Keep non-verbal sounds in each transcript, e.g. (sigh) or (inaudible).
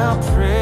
now pray.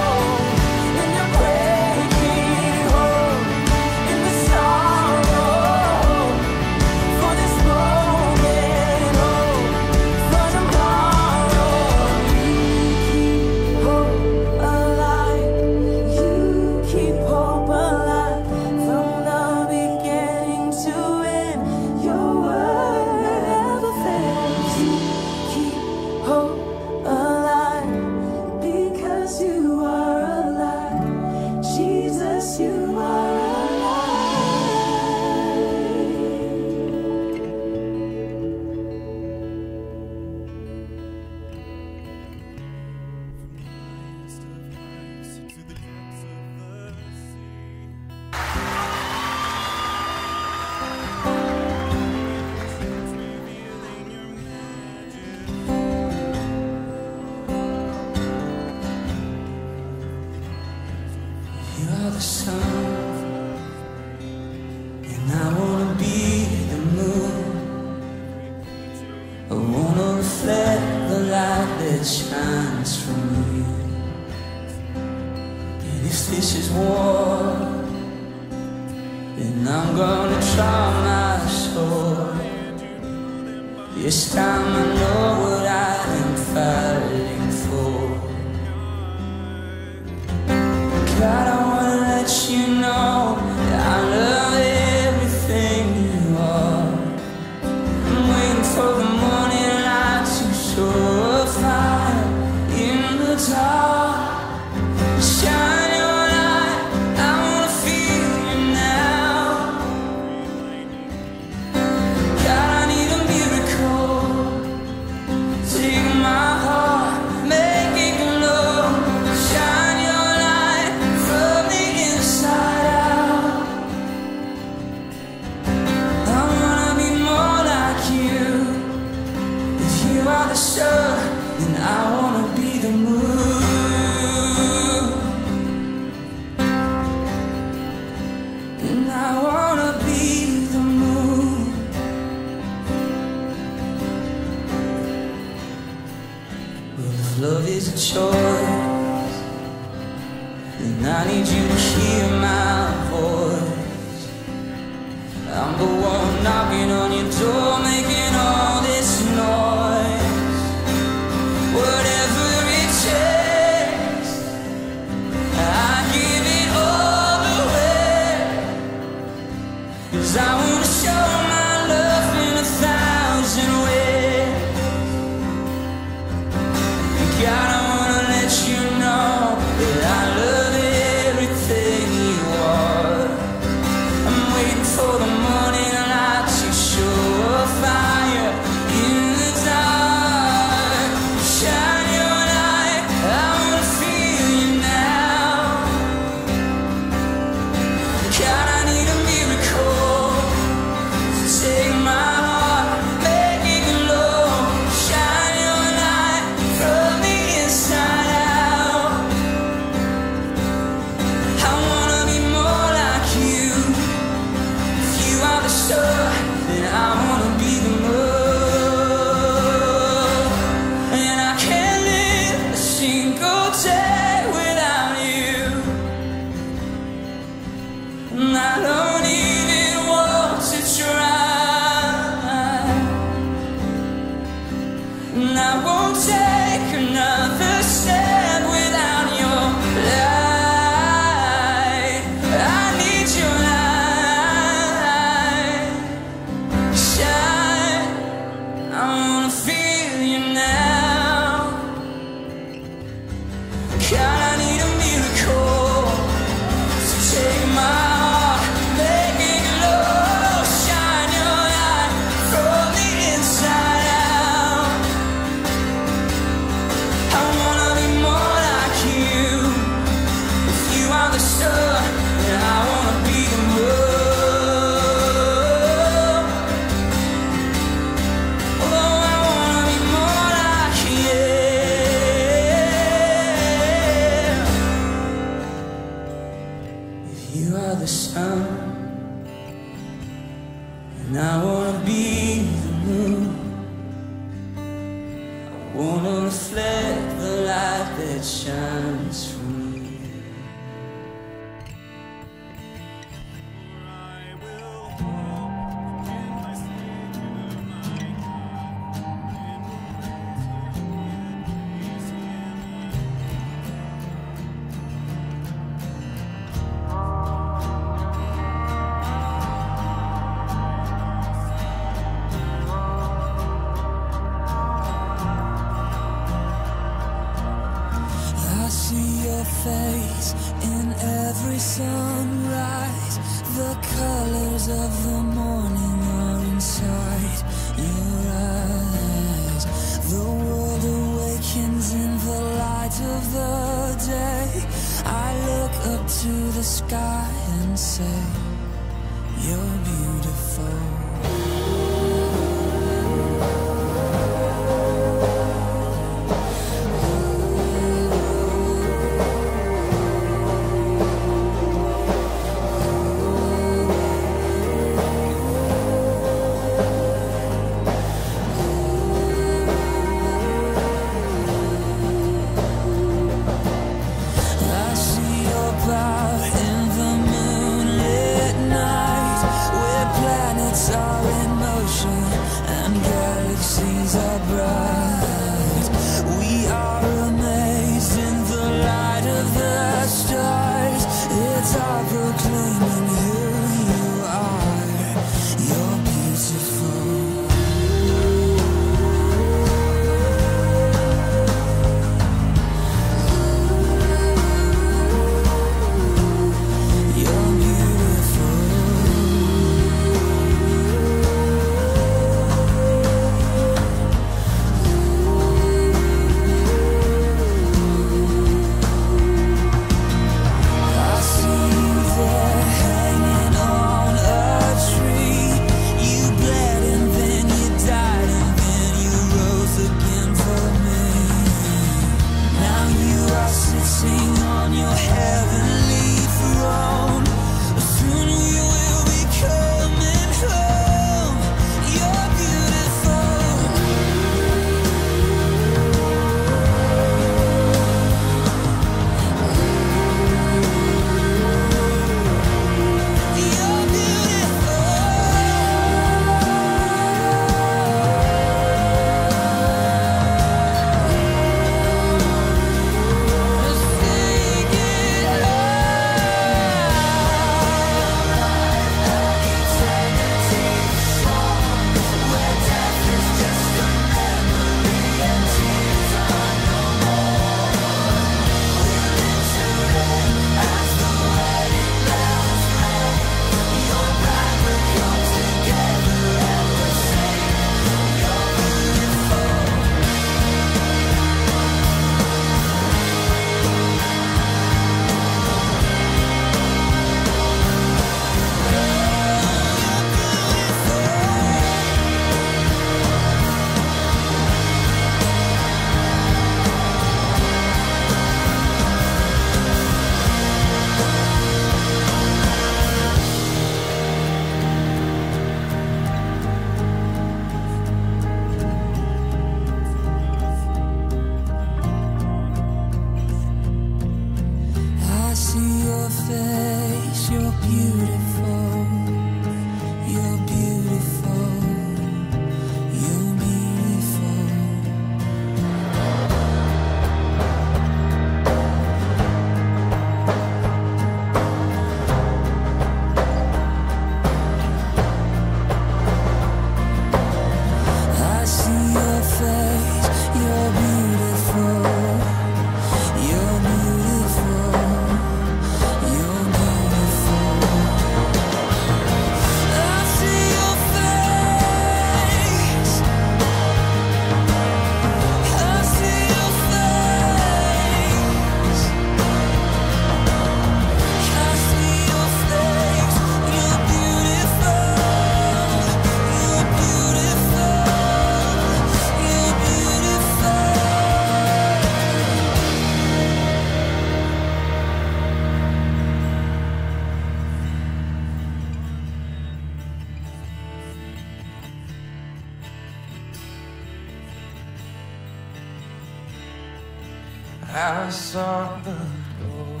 I saw the Lord,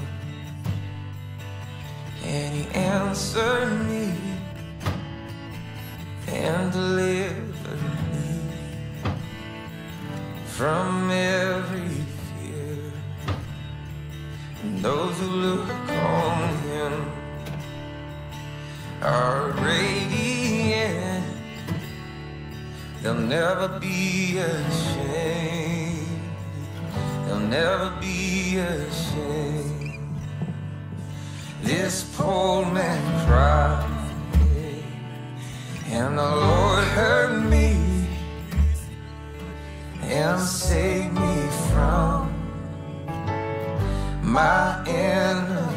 and He answered me and delivered me from every fear. And those who look on Him are radiant; they'll never be ashamed never be ashamed. This poor man cried, and the Lord heard me and saved me from my enemies.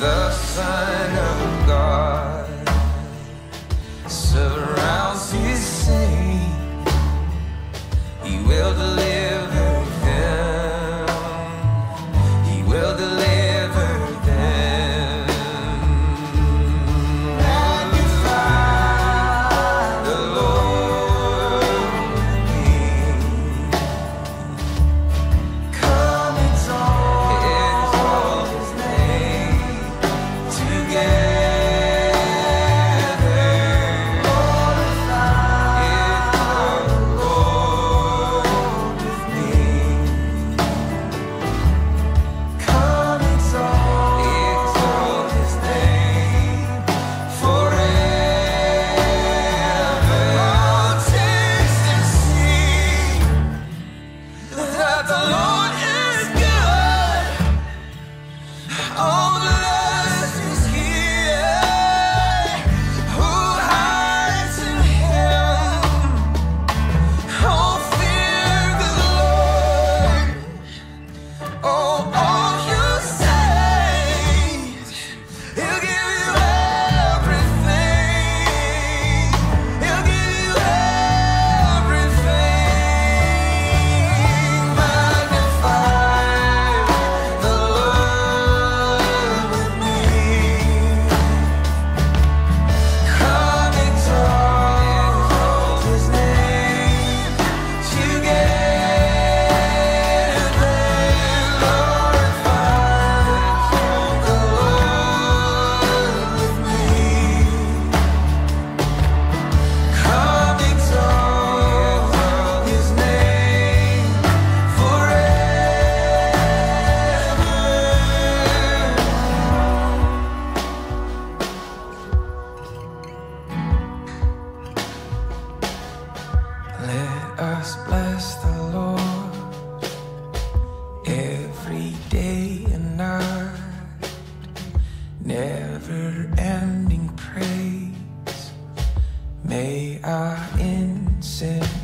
The Son of God surrounds his saints. He will deliver. Never ending praise. May our incense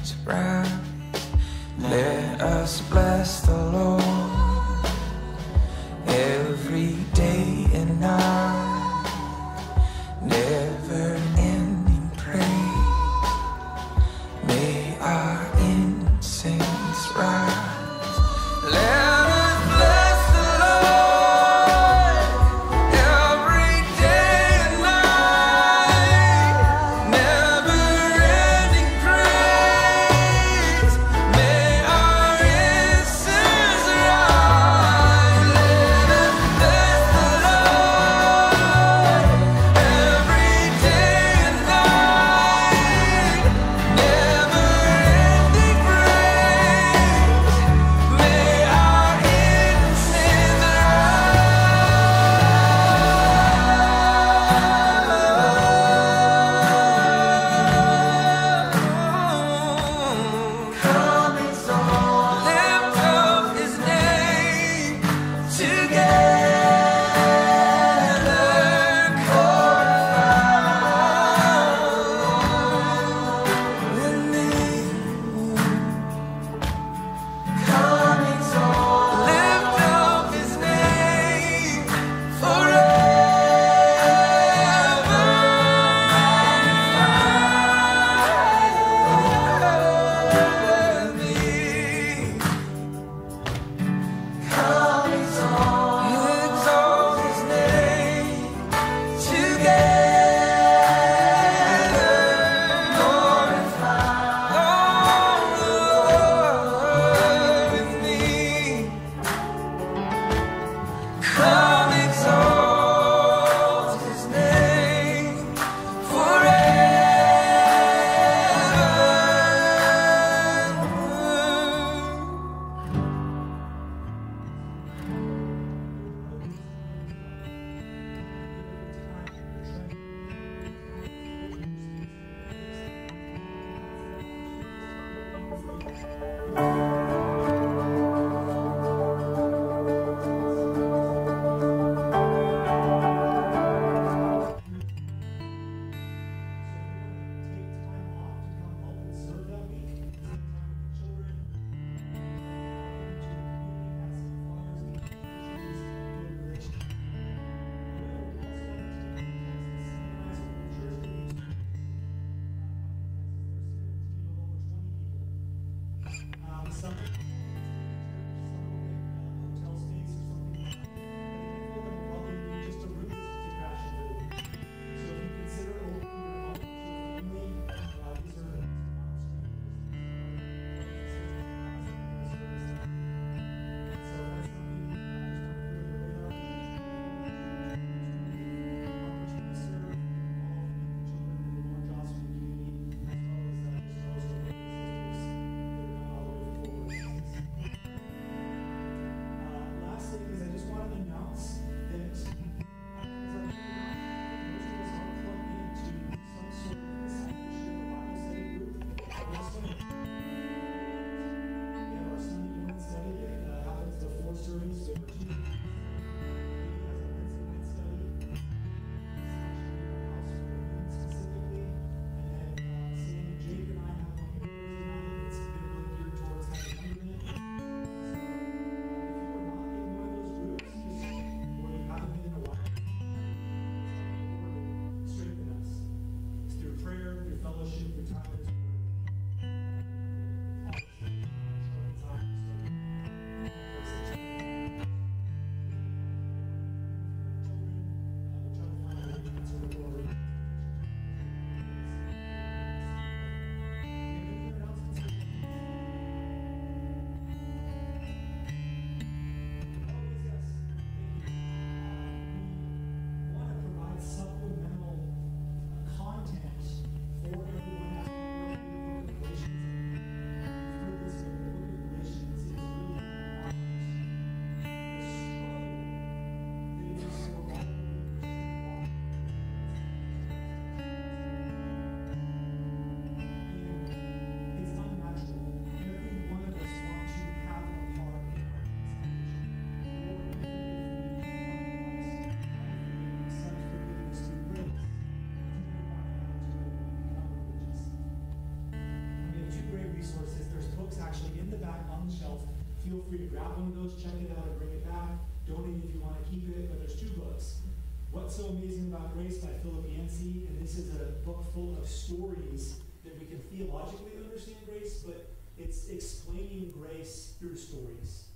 feel free to grab one of those, check it out, and bring it back. Donate if you want to keep it. But there's two books. What's So Amazing About Grace by Philip Yancey, and this is a book full of stories that we can theologically understand grace, but it's explaining grace through stories,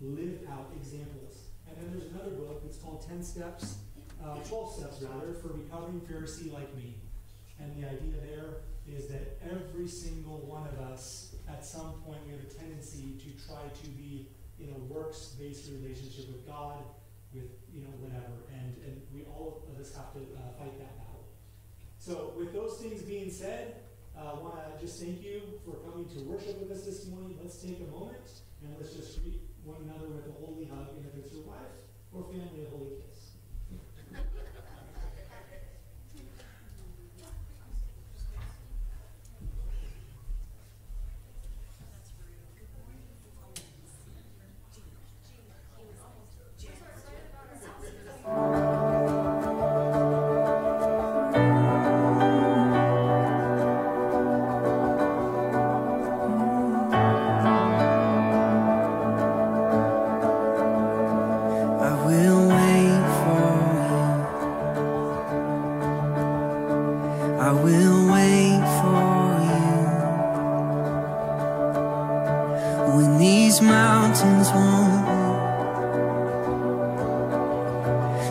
lived out examples. And then there's another book that's called 10 Steps, uh, 12 Steps rather, for Recovering Pharisee Like Me. And the idea there is that every single one of us, at some point, we have a tendency to try to be in a works-based relationship with God, with you know whatever, and and we all of us have to uh, fight that battle. So, with those things being said, uh, I want to just thank you for coming to worship with us this morning. Let's take a moment and let's just greet one another with a holy hug, and if it's your wife or family, a holy kiss. These mountains won't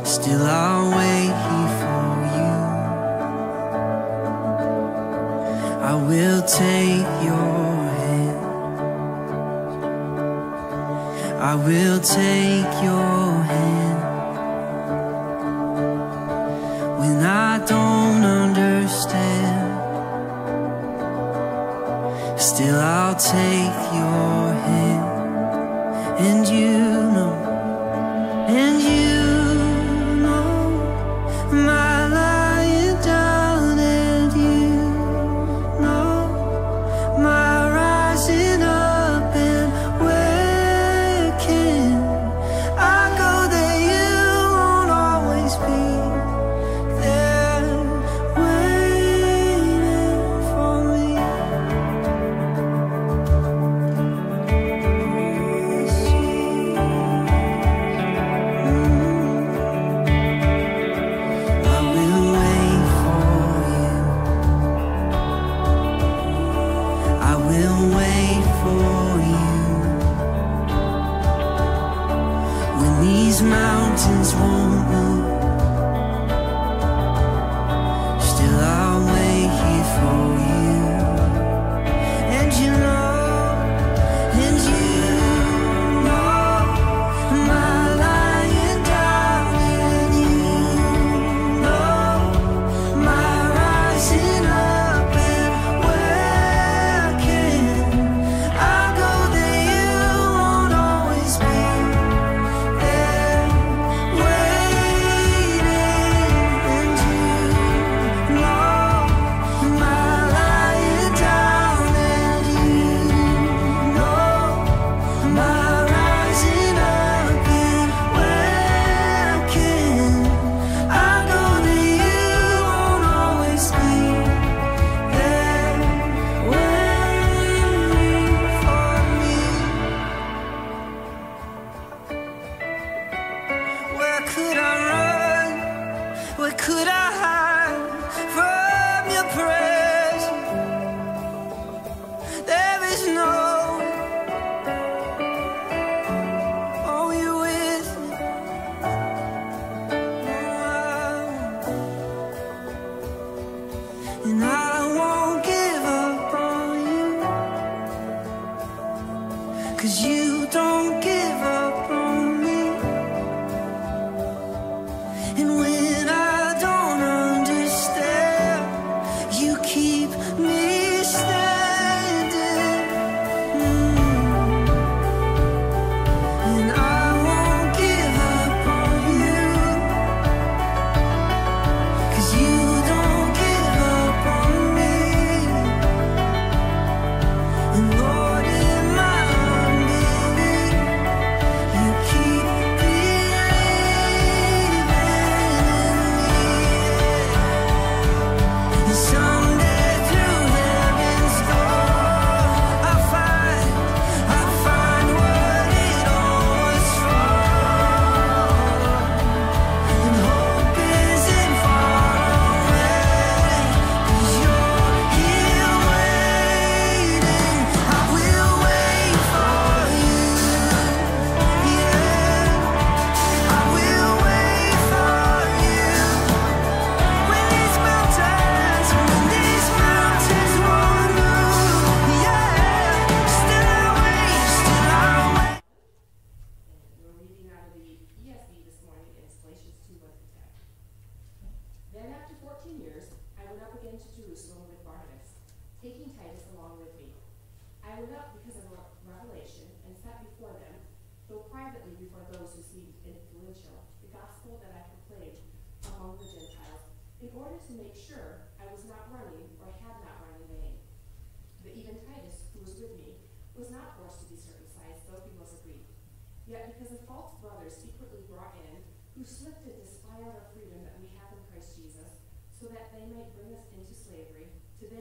still I'll wait for you. I will take your hand. I will take your hand when I don't understand. Still, I'll take your hand, and you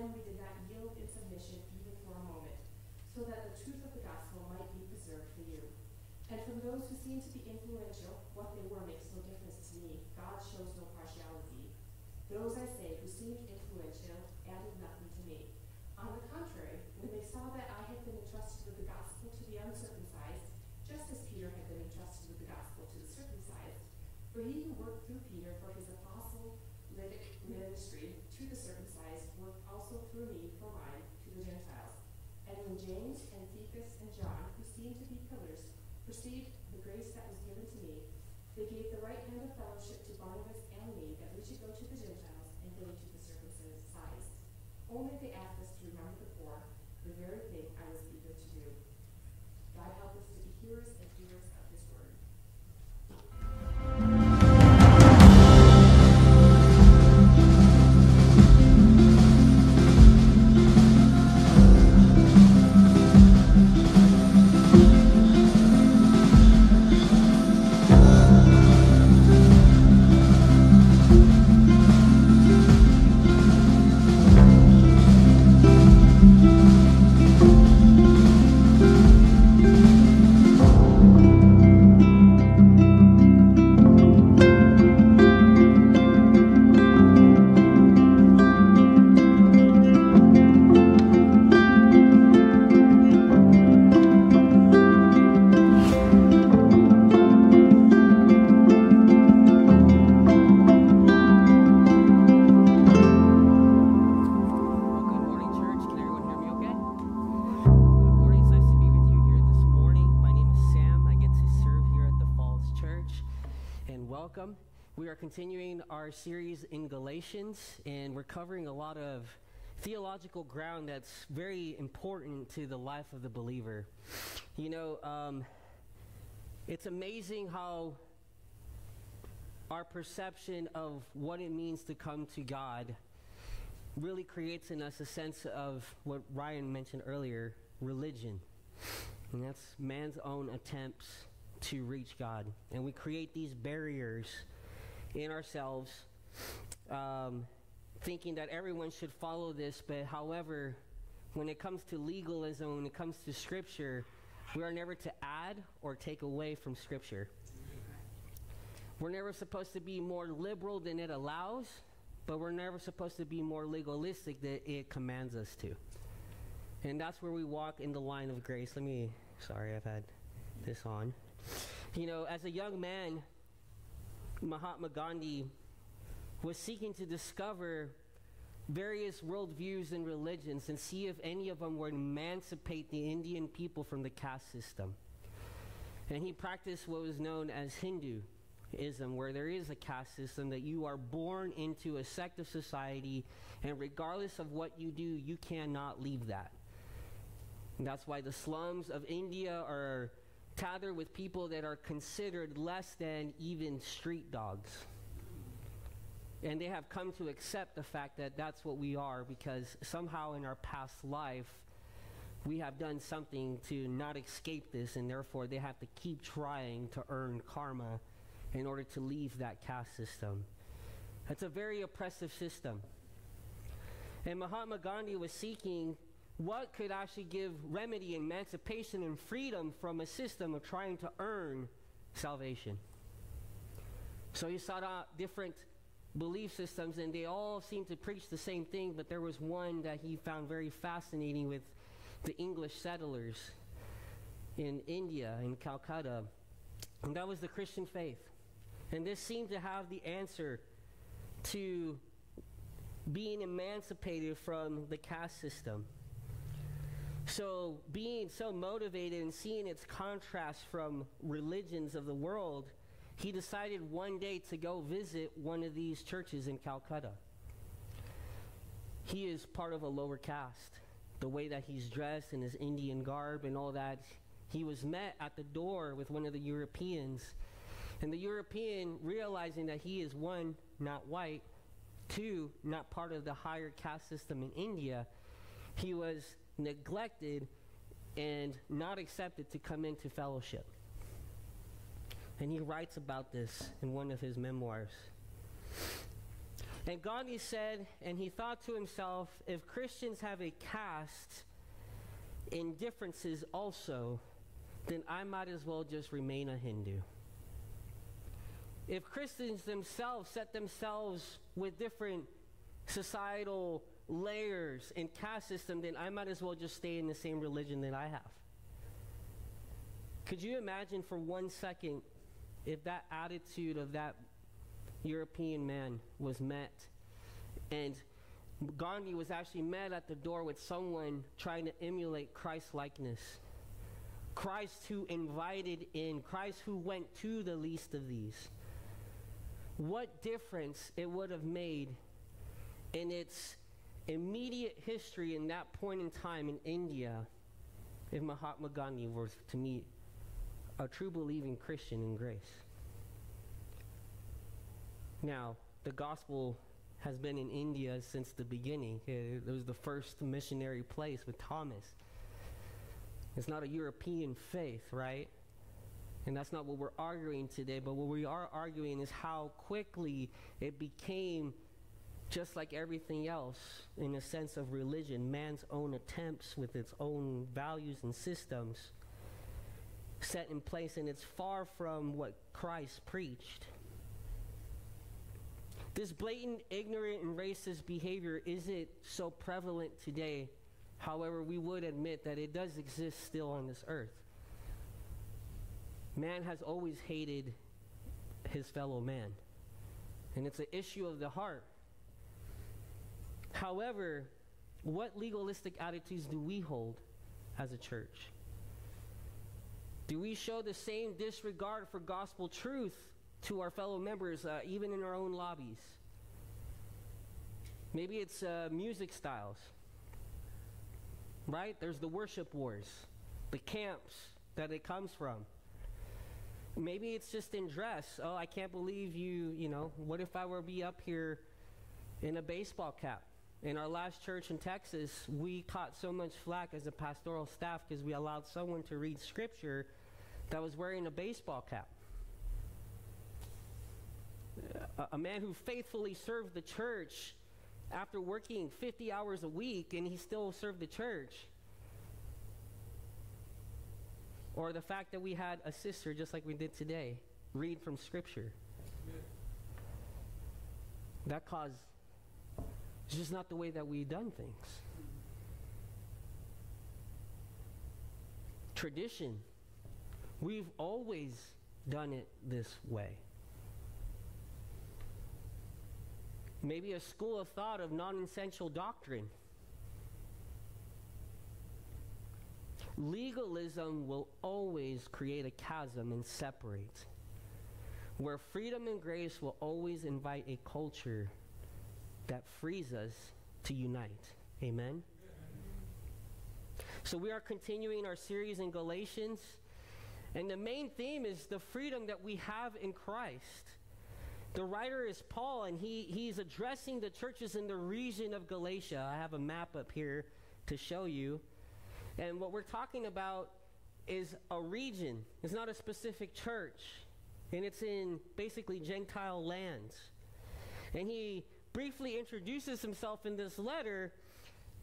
to them we did not yield in submission even for a moment, so that the truth of the gospel might be preserved for you. And from those who seem to be influential, what they were makes no difference to me. God shows no partiality. Those I say who seemed influential added nothing to me. On the contrary, when they saw that I had been entrusted with the gospel to the uncircumcised, just as Peter had been entrusted with the gospel to the circumcised, for he who worked through Peter for his apostle ministry to the circumcised worked also through me for mine to the Gentiles. And when James and Cephas and John, who seemed to be pillars, perceived the grace that was given to me, they gave the right hand of fellowship to Barnabas and me that we should go to the Gentiles and they to the circumcised. Only the asked And welcome. We are continuing our series in Galatians, and we're covering a lot of theological ground that's very important to the life of the believer. You know, um, it's amazing how our perception of what it means to come to God really creates in us a sense of what Ryan mentioned earlier religion. And that's man's own attempts to reach God. And we create these barriers in ourselves, um, thinking that everyone should follow this. But however, when it comes to legalism, when it comes to Scripture, we are never to add or take away from Scripture. We're never supposed to be more liberal than it allows, but we're never supposed to be more legalistic than it commands us to. And that's where we walk in the line of grace. Let me, sorry, I've had this on. You know, as a young man, Mahatma Gandhi was seeking to discover various worldviews and religions and see if any of them would emancipate the Indian people from the caste system. And he practiced what was known as Hinduism, where there is a caste system that you are born into a sect of society, and regardless of what you do, you cannot leave that. And that's why the slums of India are tethered with people that are considered less than even street dogs. And they have come to accept the fact that that's what we are because somehow in our past life, we have done something to not escape this, and therefore they have to keep trying to earn karma in order to leave that caste system. That's a very oppressive system. And Mahatma Gandhi was seeking what could actually give remedy, emancipation, and freedom from a system of trying to earn salvation. So he sought out different belief systems, and they all seemed to preach the same thing, but there was one that he found very fascinating with the English settlers in India, in Calcutta, and that was the Christian faith. And this seemed to have the answer to being emancipated from the caste system. So, being so motivated and seeing its contrast from religions of the world, he decided one day to go visit one of these churches in Calcutta. He is part of a lower caste. The way that he's dressed in his Indian garb and all that, he was met at the door with one of the Europeans. And the European, realizing that he is one, not white, two, not part of the higher caste system in India, he was neglected and not accepted to come into fellowship. And he writes about this in one of his memoirs. And Gandhi said, and he thought to himself, if Christians have a caste in differences also, then I might as well just remain a Hindu. If Christians themselves set themselves with different societal layers and caste system, then I might as well just stay in the same religion that I have. Could you imagine for one second if that attitude of that European man was met and Gandhi was actually met at the door with someone trying to emulate Christ likeness? Christ who invited in, Christ who went to the least of these. What difference it would have made in its immediate history in that point in time in India if Mahatma Gandhi were to meet a true believing Christian in grace. Now, the gospel has been in India since the beginning. It was the first missionary place with Thomas. It's not a European faith, right? And that's not what we're arguing today, but what we are arguing is how quickly it became just like everything else in a sense of religion, man's own attempts with its own values and systems set in place, and it's far from what Christ preached. This blatant, ignorant, and racist behavior isn't so prevalent today. However, we would admit that it does exist still on this earth. Man has always hated his fellow man, and it's an issue of the heart. However, what legalistic attitudes do we hold as a church? Do we show the same disregard for gospel truth to our fellow members, uh, even in our own lobbies? Maybe it's uh, music styles, right? There's the worship wars, the camps that it comes from. Maybe it's just in dress. Oh, I can't believe you, you know, what if I were to be up here in a baseball cap? In our last church in Texas, we caught so much flack as a pastoral staff because we allowed someone to read scripture that was wearing a baseball cap. A, a man who faithfully served the church after working 50 hours a week and he still served the church. Or the fact that we had a sister, just like we did today, read from Scripture. That caused, it's just not the way that we've done things. Tradition, we've always done it this way. Maybe a school of thought of non essential doctrine. Legalism will always create a chasm and separate, where freedom and grace will always invite a culture that frees us to unite. Amen? So, we are continuing our series in Galatians, and the main theme is the freedom that we have in Christ. The writer is Paul, and he, he's addressing the churches in the region of Galatia. I have a map up here to show you. And what we're talking about is a region, it's not a specific church. And it's in basically Gentile lands. And he briefly introduces himself in this letter,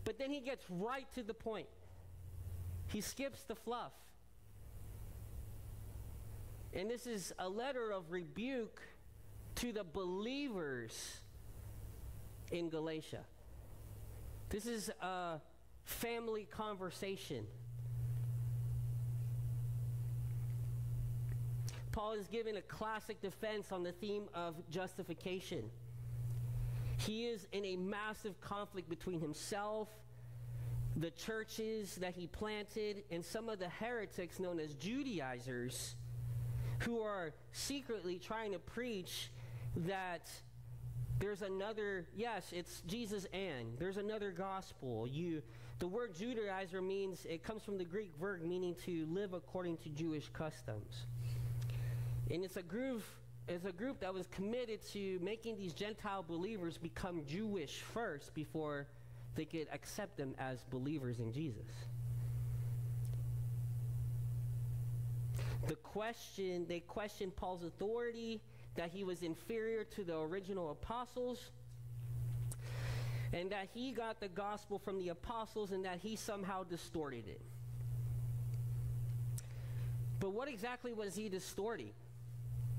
but then he gets right to the point. He skips the fluff. And this is a letter of rebuke to the believers in Galatia. This is a family conversation. Paul is giving a classic defense on the theme of justification. He is in a massive conflict between himself, the churches that he planted, and some of the heretics known as Judaizers who are secretly trying to preach that there's another yes it's jesus and there's another gospel you The word Judaizer means, it comes from the Greek verb meaning to live according to Jewish customs. And it's a group, it's a group that was committed to making these Gentile believers become Jewish first before they could accept them as believers in Jesus. The question, they questioned Paul's authority, that he was inferior to the original apostles, and that he got the gospel from the apostles and that he somehow distorted it. But what exactly was he distorting?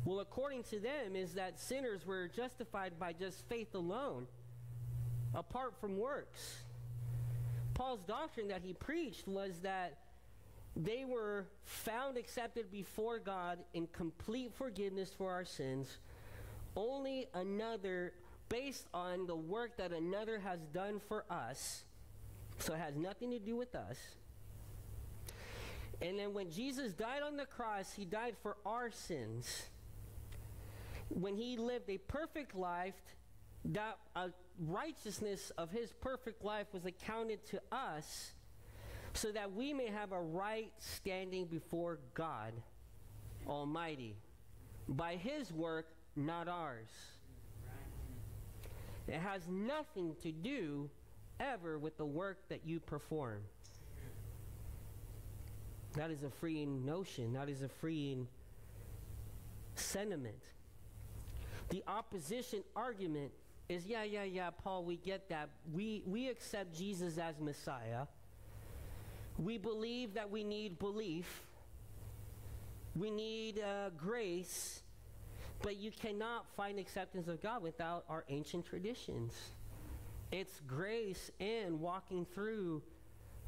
Well, according to them, is that sinners were justified by just faith alone, apart from works. Paul's doctrine that he preached was that they were found accepted before God in complete forgiveness for our sins. Only another, based on the work that another has done for us, so it has nothing to do with us. And then when Jesus died on the cross, he died for our sins. When he lived a perfect life, that uh, righteousness of his perfect life was accounted to us so that we may have a right standing before God Almighty by His work, not ours. It has nothing to do ever with the work that you perform. That is a freeing notion, that is a freeing sentiment. The opposition argument is yeah, yeah, yeah, Paul, we get that. We, we accept Jesus as Messiah. We believe that we need belief, we need uh, grace, but you cannot find acceptance of God without our ancient traditions. It's grace and walking through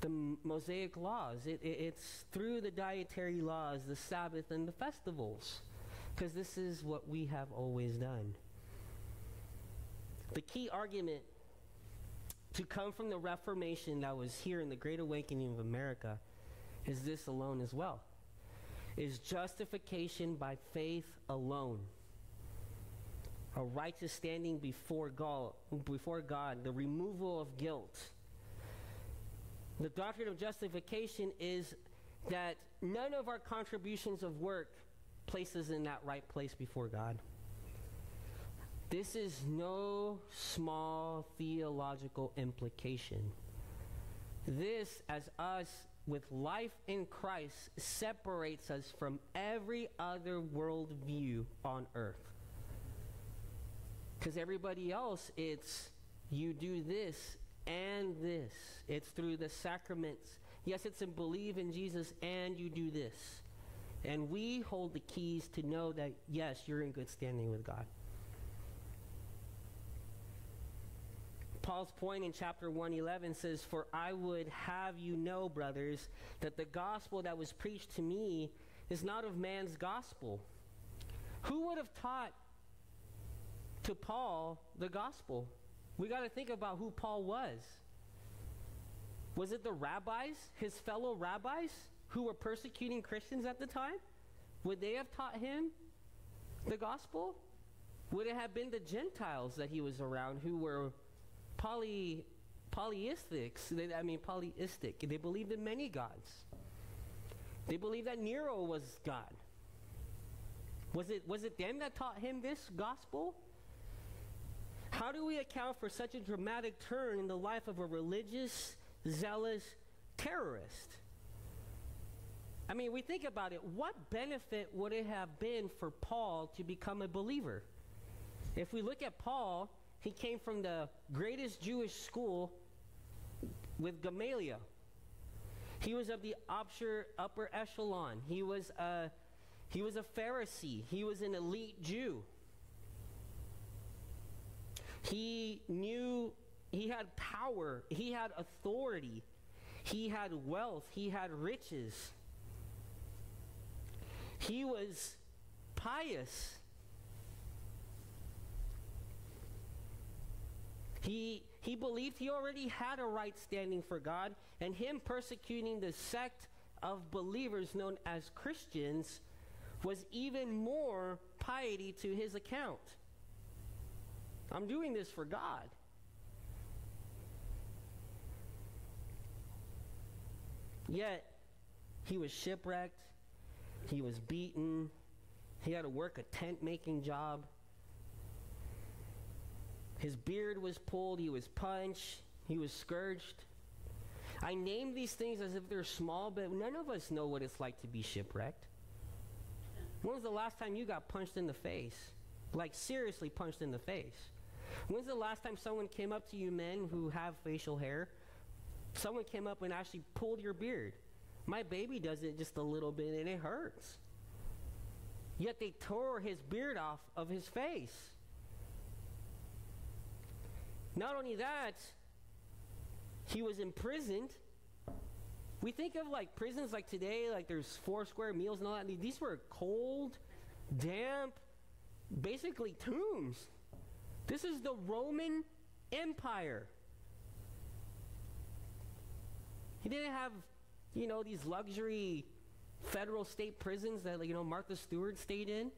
the Mosaic laws. It, it, it's through the dietary laws, the Sabbath, and the festivals, because this is what we have always done. The key argument to come from the Reformation that was here in the Great Awakening of America is this alone as well. Is justification by faith alone. A righteous standing before God, before God, the removal of guilt. The doctrine of justification is that none of our contributions of work places in that right place before God. This is no small theological implication. This, as us with life in Christ, separates us from every other worldview on earth. Because everybody else, it's you do this and this. It's through the sacraments. Yes, it's in believe in Jesus and you do this. And we hold the keys to know that, yes, you're in good standing with God. Paul's point in chapter 111 says, For I would have you know, brothers, that the gospel that was preached to me is not of man's gospel. Who would have taught to Paul the gospel? We got to think about who Paul was. Was it the rabbis, his fellow rabbis, who were persecuting Christians at the time? Would they have taught him the gospel? Would it have been the Gentiles that he was around who were poly polyistics. They, I mean polyistic. They believed in many gods. They believed that Nero was God. Was it was it them that taught him this gospel? How do we account for such a dramatic turn in the life of a religious, zealous terrorist? I mean, we think about it. What benefit would it have been for Paul to become a believer? If we look at Paul, he came from the greatest Jewish school with Gamaliel. He was of the upper, upper echelon. He was, a, he was a Pharisee. He was an elite Jew. He knew, he had power, he had authority, he had wealth, he had riches. He was pious. He, he believed he already had a right standing for God, and him persecuting the sect of believers known as Christians was even more piety to his account. I'm doing this for God. Yet, he was shipwrecked, he was beaten, he had to work a tent making job. His beard was pulled, he was punched, he was scourged. I name these things as if they're small, but none of us know what it's like to be shipwrecked. When was the last time you got punched in the face? Like, seriously punched in the face? When's the last time someone came up to you, men who have facial hair? Someone came up and actually pulled your beard. My baby does it just a little bit and it hurts. Yet they tore his beard off of his face. Not only that, he was imprisoned. We think of like prisons like today, like there's four square meals and all that. These were cold, damp, basically tombs. This is the Roman Empire. He didn't have, you know, these luxury federal state prisons that, you know, Martha Stewart stayed in.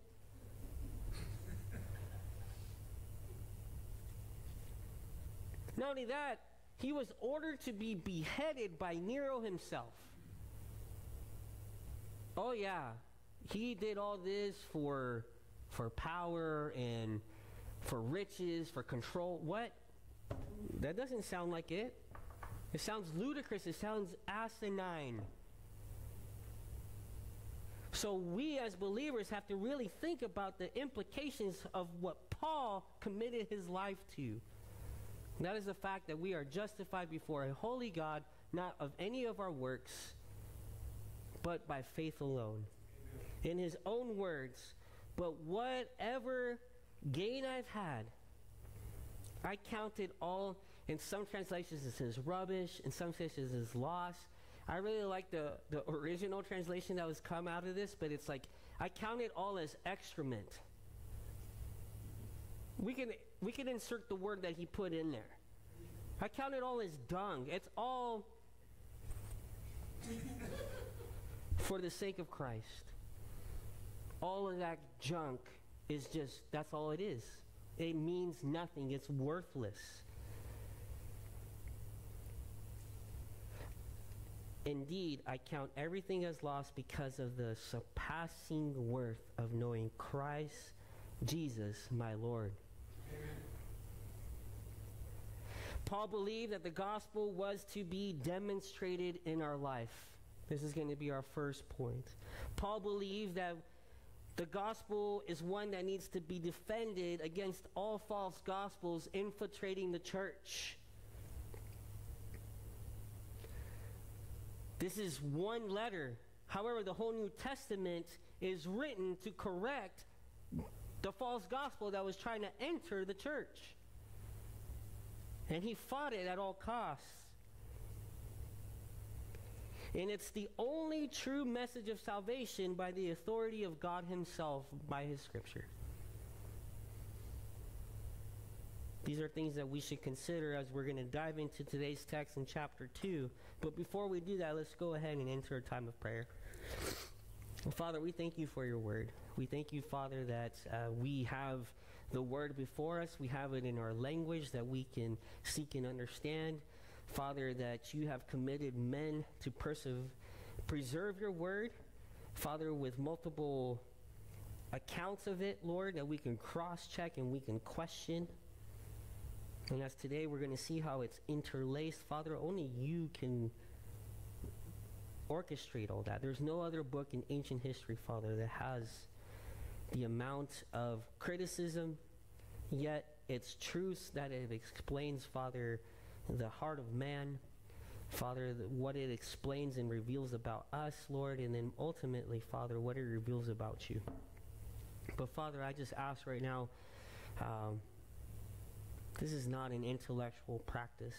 Not only that, he was ordered to be beheaded by Nero himself. Oh yeah, he did all this for for power and for riches, for control. What? That doesn't sound like it. It sounds ludicrous. It sounds asinine. So we as believers have to really think about the implications of what Paul committed his life to. And that is the fact that we are justified before a holy God, not of any of our works, but by faith alone. In his own words, but whatever gain I've had, I counted all, in some translations it says rubbish, in some translations it says loss. I really like the, the original translation that was come out of this, but it's like, I count it all as excrement. We can, we can insert the word that he put in there. I count it all as dung. It's all (laughs) for the sake of Christ. All of that junk is just, that's all it is. It means nothing. It's worthless. Indeed, I count everything as lost because of the surpassing worth of knowing Christ Jesus, my Lord. Paul believed that the gospel was to be demonstrated in our life. This is going to be our first point. Paul believed that the gospel is one that needs to be defended against all false gospels infiltrating the church. This is one letter. However, the whole New Testament is written to correct the false gospel that was trying to enter the church. And he fought it at all costs. And it's the only true message of salvation by the authority of God Himself by His Scripture. These are things that we should consider as we're going to dive into today's text in chapter 2. But before we do that, let's go ahead and enter a time of prayer. Father, we thank you for your word. We thank you, Father, that uh, we have the word before us. We have it in our language that we can seek and understand. Father, that you have committed men to preserve your word. Father, with multiple accounts of it, Lord, that we can cross check and we can question. And as today we're going to see how it's interlaced, Father, only you can orchestrate all that. There's no other book in ancient history, Father, that has the amount of criticism, yet it's truths that it explains, Father, the heart of man, Father, what it explains and reveals about us, Lord, and then ultimately, Father, what it reveals about you. But Father, I just ask right now, um, this is not an intellectual practice.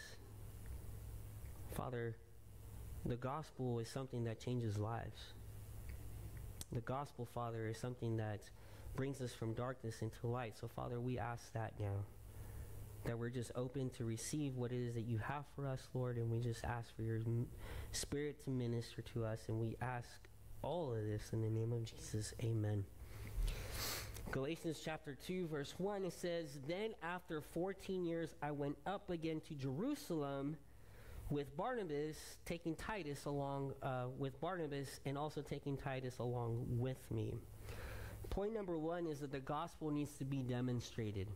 Father, the gospel is something that changes lives. The gospel, Father, is something that brings us from darkness into light. So, Father, we ask that now. That we're just open to receive what it is that you have for us, Lord, and we just ask for your spirit to minister to us. And we ask all of this in the name of Jesus. Amen. Galatians chapter 2, verse 1, it says, Then after 14 years I went up again to Jerusalem with Barnabas, taking Titus along uh, with Barnabas, and also taking Titus along with me. Point number one is that the gospel needs to be demonstrated.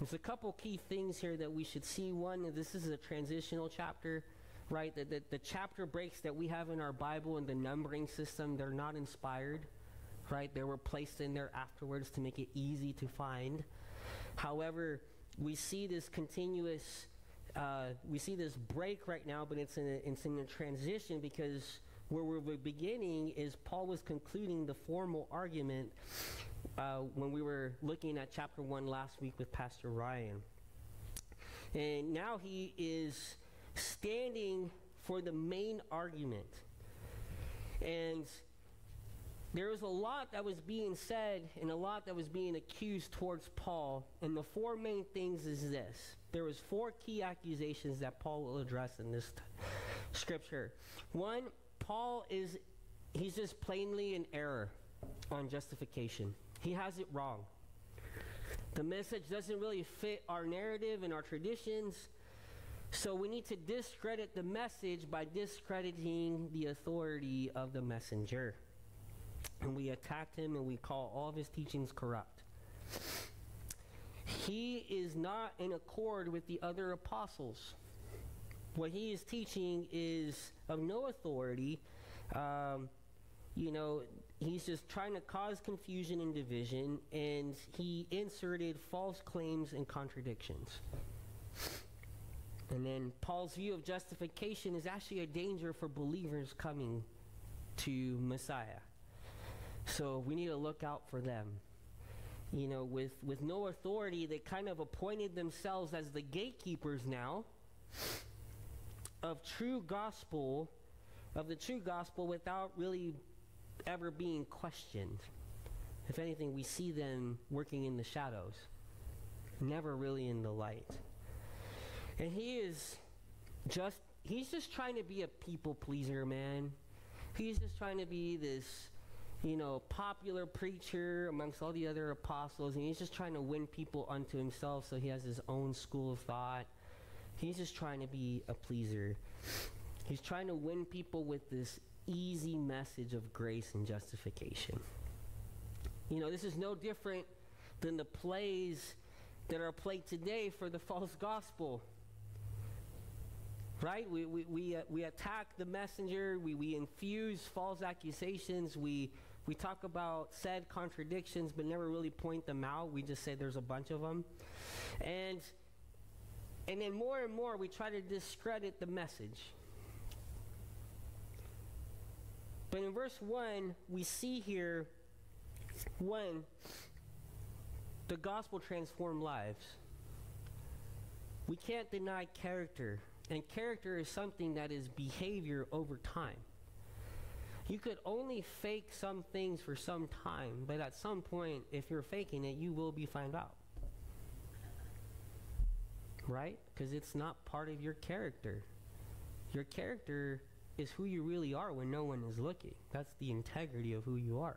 There's a couple key things here that we should see. One, this is a transitional chapter, right? The, the, the chapter breaks that we have in our Bible and the numbering system, they're not inspired, right? They were placed in there afterwards to make it easy to find. However, we see this continuous, uh, we see this break right now, but it's in a, it's in a transition because where we're beginning is Paul was concluding the formal argument uh, when we were looking at chapter 1 last week with Pastor Ryan. And now he is standing for the main argument. And there was a lot that was being said and a lot that was being accused towards Paul. And the four main things is this. There was four key accusations that Paul will address in this scripture. One, Paul is he's just plainly in error on justification. He has it wrong. The message doesn't really fit our narrative and our traditions. So we need to discredit the message by discrediting the authority of the messenger. And we attacked him and we call all of his teachings corrupt. He is not in accord with the other apostles. What he is teaching is of no authority. Um, you know, he's just trying to cause confusion and division, and he inserted false claims and contradictions. And then Paul's view of justification is actually a danger for believers coming to Messiah. So we need to look out for them. You know, with, with no authority, they kind of appointed themselves as the gatekeepers now of true gospel, of the true gospel without really ever being questioned. If anything, we see them working in the shadows, never really in the light. And he is just, he's just trying to be a people pleaser, man. He's just trying to be this, you know, popular preacher amongst all the other apostles, and he's just trying to win people unto himself so he has his own school of thought. He's just trying to be a pleaser. He's trying to win people with this easy message of grace and justification. You know, this is no different than the plays that are played today for the false gospel. Right? We, we, we, uh, we attack the messenger, we, we infuse false accusations, we, we talk about said contradictions but never really point them out. We just say there's a bunch of them. And and then more and more, we try to discredit the message. But in verse 1, we see here one, the gospel transformed lives. We can't deny character, and character is something that is behavior over time. You could only fake some things for some time, but at some point, if you're faking it, you will be found out right? Because it's not part of your character. Your character is who you really are when no one is looking. That's the integrity of who you are.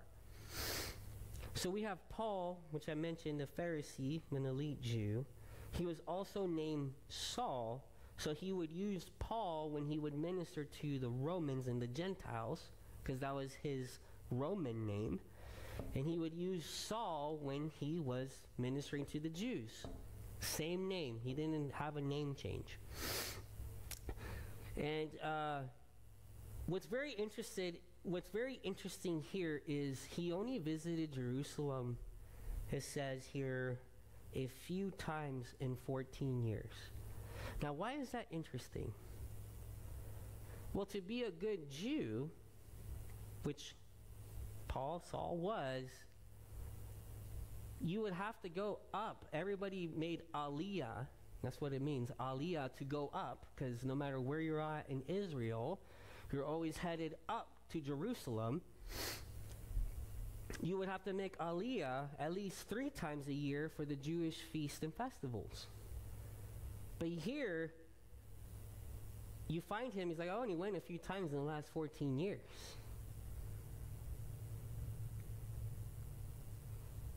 So we have Paul, which I mentioned, a Pharisee, an elite Jew. He was also named Saul, so he would use Paul when he would minister to the Romans and the Gentiles, because that was his Roman name. And he would use Saul when he was ministering to the Jews. Same name. He didn't have a name change. And uh, what's very interested, what's very interesting here is he only visited Jerusalem. It says here a few times in 14 years. Now, why is that interesting? Well, to be a good Jew, which Paul Saul was, you would have to go up. Everybody made aliyah. That's what it means, aliyah, to go up, because no matter where you're at in Israel, you're always headed up to Jerusalem. You would have to make aliyah at least three times a year for the Jewish feasts and festivals. But here, you find him, he's like, I only went a few times in the last 14 years.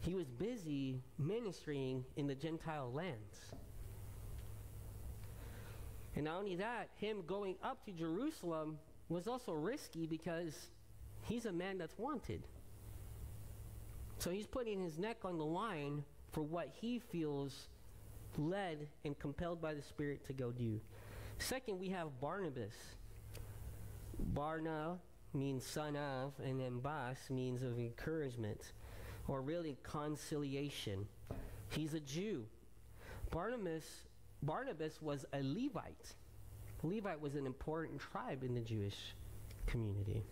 He was busy ministering in the Gentile lands. And not only that, him going up to Jerusalem was also risky because he's a man that's wanted. So he's putting his neck on the line for what he feels led and compelled by the Spirit to go do. Second, we have Barnabas. Barna means son of, and then Bas means of encouragement, or really conciliation. He's a Jew. Barnabas, Barnabas was a Levite. Levite was an important tribe in the Jewish community.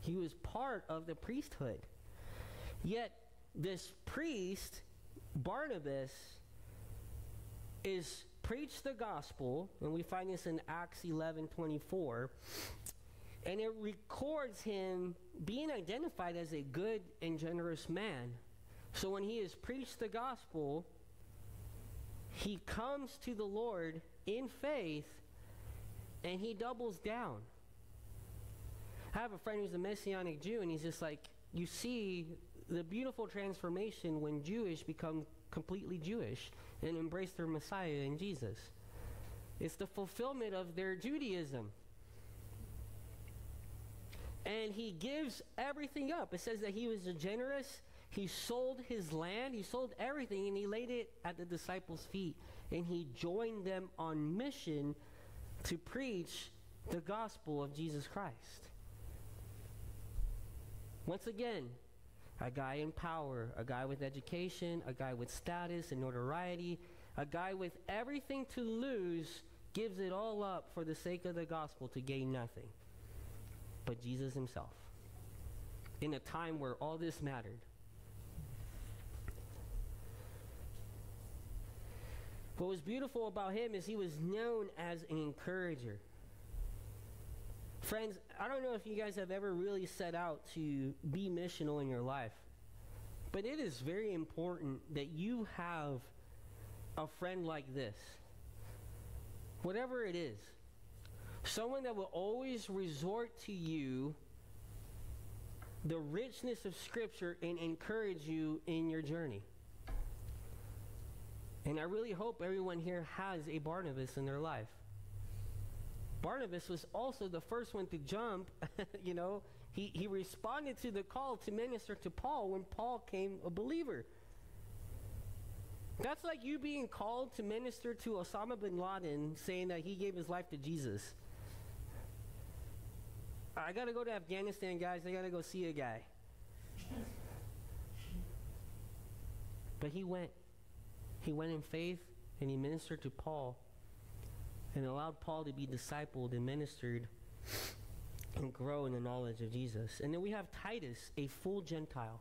He was part of the priesthood. Yet, this priest, Barnabas, is preached the gospel, and we find this in Acts 11 24, and it records him being identified as a good and generous man. So when he is preached the gospel, he comes to the Lord in faith and he doubles down. I have a friend who's a Messianic Jew, and he's just like, you see the beautiful transformation when Jewish become completely Jewish and embrace their Messiah in Jesus. It's the fulfillment of their Judaism. And he gives everything up. It says that he was generous. He sold his land, he sold everything, and he laid it at the disciples' feet. And he joined them on mission to preach the gospel of Jesus Christ. Once again, a guy in power, a guy with education, a guy with status and notoriety, a guy with everything to lose gives it all up for the sake of the gospel to gain nothing but Jesus himself. In a time where all this mattered. What was beautiful about him is he was known as an encourager. Friends, I don't know if you guys have ever really set out to be missional in your life, but it is very important that you have a friend like this. Whatever it is, someone that will always resort to you the richness of Scripture and encourage you in your journey. And I really hope everyone here has a Barnabas in their life. Barnabas was also the first one to jump, (laughs) you know. He, he responded to the call to minister to Paul when Paul came a believer. That's like you being called to minister to Osama bin Laden saying that he gave his life to Jesus. I gotta go to Afghanistan, guys. I gotta go see a guy. But he went. He went in faith and he ministered to Paul and allowed Paul to be discipled and ministered and grow in the knowledge of Jesus. And then we have Titus, a full Gentile.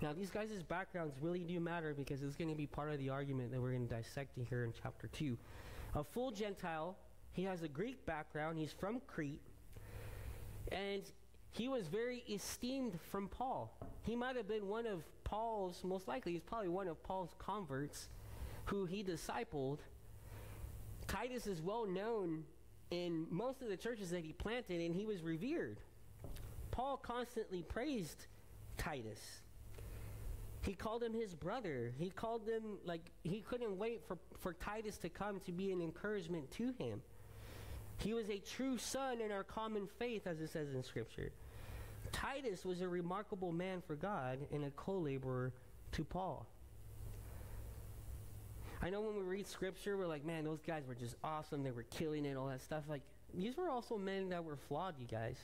Now, these guys' backgrounds really do matter because it's going to be part of the argument that we're going to dissect here in chapter 2. A full Gentile, he has a Greek background, he's from Crete, and he was very esteemed from Paul. He might have been one of Paul's, most likely, he's probably one of Paul's converts who he discipled. Titus is well known in most of the churches that he planted, and he was revered. Paul constantly praised Titus. He called him his brother. He called him, like, he couldn't wait for, for Titus to come to be an encouragement to him. He was a true son in our common faith, as it says in Scripture. Titus was a remarkable man for God and a co laborer to Paul. I know when we read Scripture, we're like, man, those guys were just awesome. They were killing it, all that stuff. Like, these were also men that were flawed, you guys.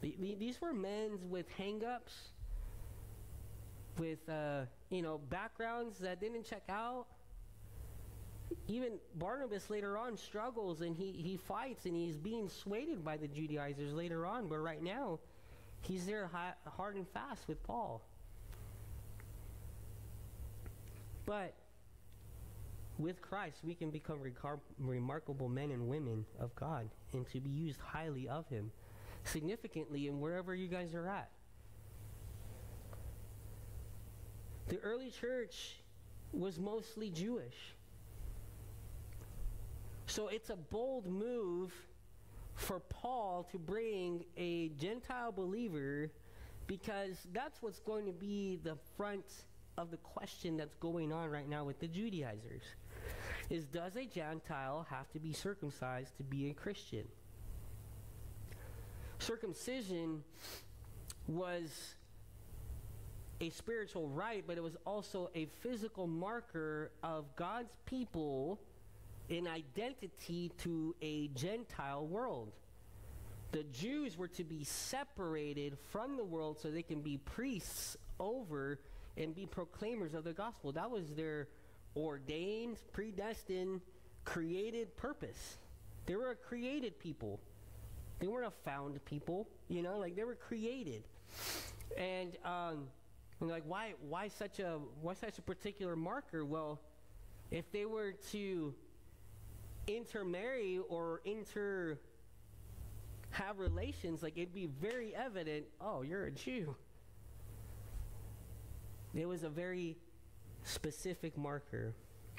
These were men with hang-ups, with, uh, you know, backgrounds that didn't check out. Even Barnabas later on struggles and he, he fights and he's being swayed by the Judaizers later on. But right now, he's there hard and fast with Paul. But with Christ, we can become remarkable men and women of God and to be used highly of Him, significantly in wherever you guys are at. The early church was mostly Jewish. So it's a bold move for Paul to bring a Gentile believer because that's what's going to be the front of the question that's going on right now with the Judaizers. is does a Gentile have to be circumcised to be a Christian? Circumcision was a spiritual rite, but it was also a physical marker of God's people in identity to a Gentile world. The Jews were to be separated from the world so they can be priests over and be proclaimers of the gospel. That was their ordained, predestined, created purpose. They were a created people. They weren't a found people, you know, like they were created. And um, and like why why such a why such a particular marker? Well, if they were to intermarry or inter have relations, like it'd be very evident, oh, you're a Jew. It was a very specific marker,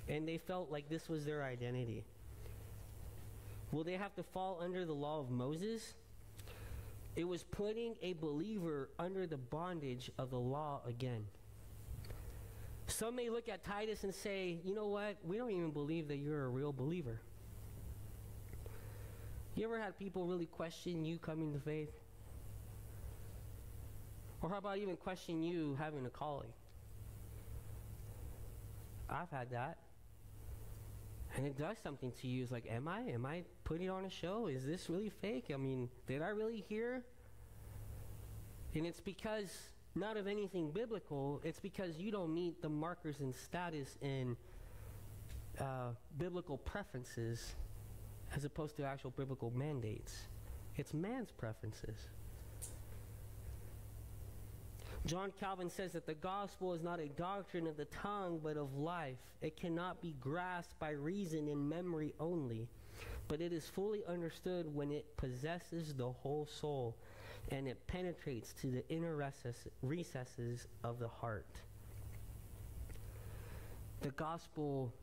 and they felt like this was their identity. Will they have to fall under the law of Moses? It was putting a believer under the bondage of the law again. Some may look at Titus and say, you know what? We don't even believe that you're a real believer. You ever had people really question you coming to faith? Or how about even question you having a calling? I've had that. And it does something to you. It's like, am I? Am I putting on a show? Is this really fake? I mean, did I really hear? And it's because not of anything biblical. It's because you don't meet the markers and status in uh, biblical preferences as opposed to actual biblical mandates. It's man's preferences. John Calvin says that the gospel is not a doctrine of the tongue, but of life. It cannot be grasped by reason and memory only, but it is fully understood when it possesses the whole soul and it penetrates to the inner recesses of the heart. The gospel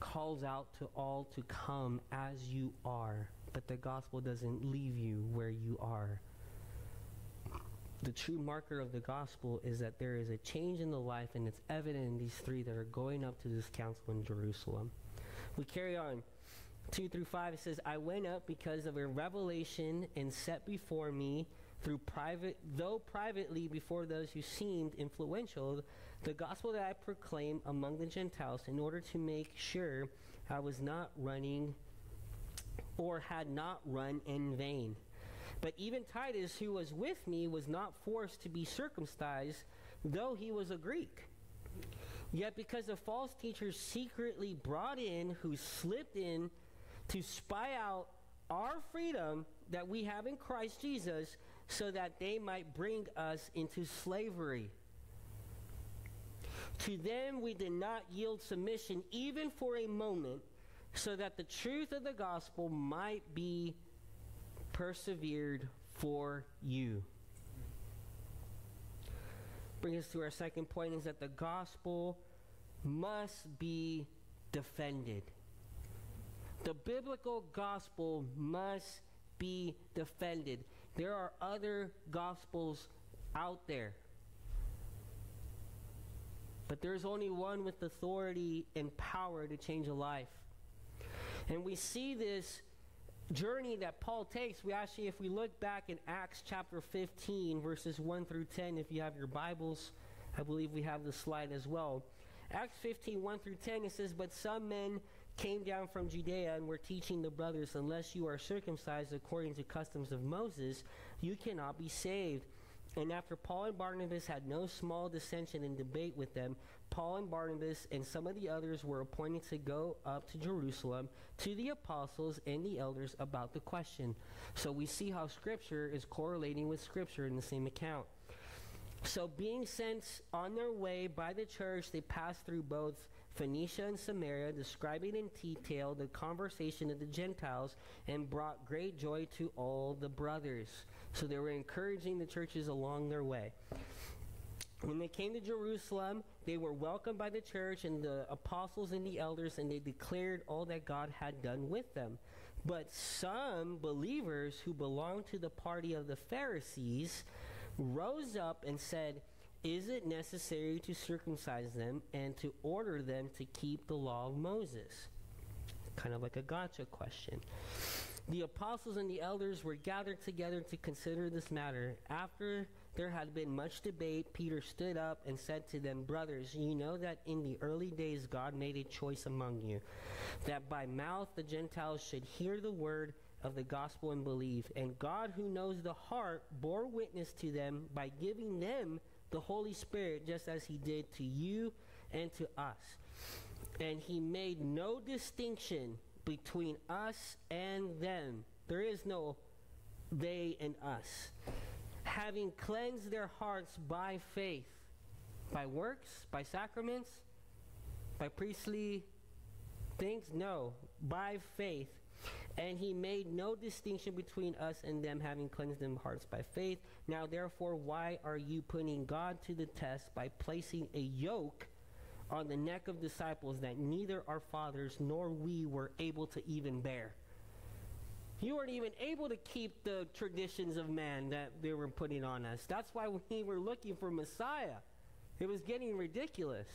calls out to all to come as you are, but the gospel doesn't leave you where you are the true marker of the gospel is that there is a change in the life, and it's evident in these three that are going up to this council in Jerusalem. We carry on. 2 through 5, it says, I went up because of a revelation and set before me through private, though privately before those who seemed influential, the gospel that I proclaim among the Gentiles in order to make sure I was not running or had not run in vain. But even Titus, who was with me, was not forced to be circumcised, though he was a Greek. Yet because the false teachers secretly brought in, who slipped in to spy out our freedom that we have in Christ Jesus, so that they might bring us into slavery. To them we did not yield submission even for a moment, so that the truth of the gospel might be persevered for you. Bring us to our second point is that the gospel must be defended. The biblical gospel must be defended. There are other gospels out there. But there's only one with authority and power to change a life. And we see this journey that Paul takes, we actually, if we look back in Acts chapter 15, verses 1 through 10, if you have your Bibles, I believe we have the slide as well. Acts 15, 1 through 10, it says, But some men came down from Judea and were teaching the brothers, Unless you are circumcised according to customs of Moses, you cannot be saved. And after Paul and Barnabas had no small dissension and debate with them, Paul and Barnabas and some of the others were appointed to go up to Jerusalem to the apostles and the elders about the question. So we see how Scripture is correlating with Scripture in the same account. So, being sent on their way by the church, they passed through both Phoenicia and Samaria, describing in detail the conversation of the Gentiles, and brought great joy to all the brothers. So, they were encouraging the churches along their way. When they came to Jerusalem, they were welcomed by the church and the apostles and the elders, and they declared all that God had done with them. But some believers who belonged to the party of the Pharisees rose up and said, Is it necessary to circumcise them and to order them to keep the law of Moses? Kind of like a gotcha question. The apostles and the elders were gathered together to consider this matter. After there had been much debate, Peter stood up and said to them, Brothers, you know that in the early days God made a choice among you, that by mouth the Gentiles should hear the word of the gospel and believe. And God, who knows the heart, bore witness to them by giving them the Holy Spirit, just as he did to you and to us. And he made no distinction between us and them. There is no they and us. Having cleansed their hearts by faith, by works, by sacraments, by priestly things? No, by faith. And he made no distinction between us and them, having cleansed them hearts by faith. Now, therefore, why are you putting God to the test by placing a yoke on the neck of disciples that neither our fathers nor we were able to even bear. You weren't even able to keep the traditions of man that they were putting on us. That's why we were looking for Messiah. It was getting ridiculous.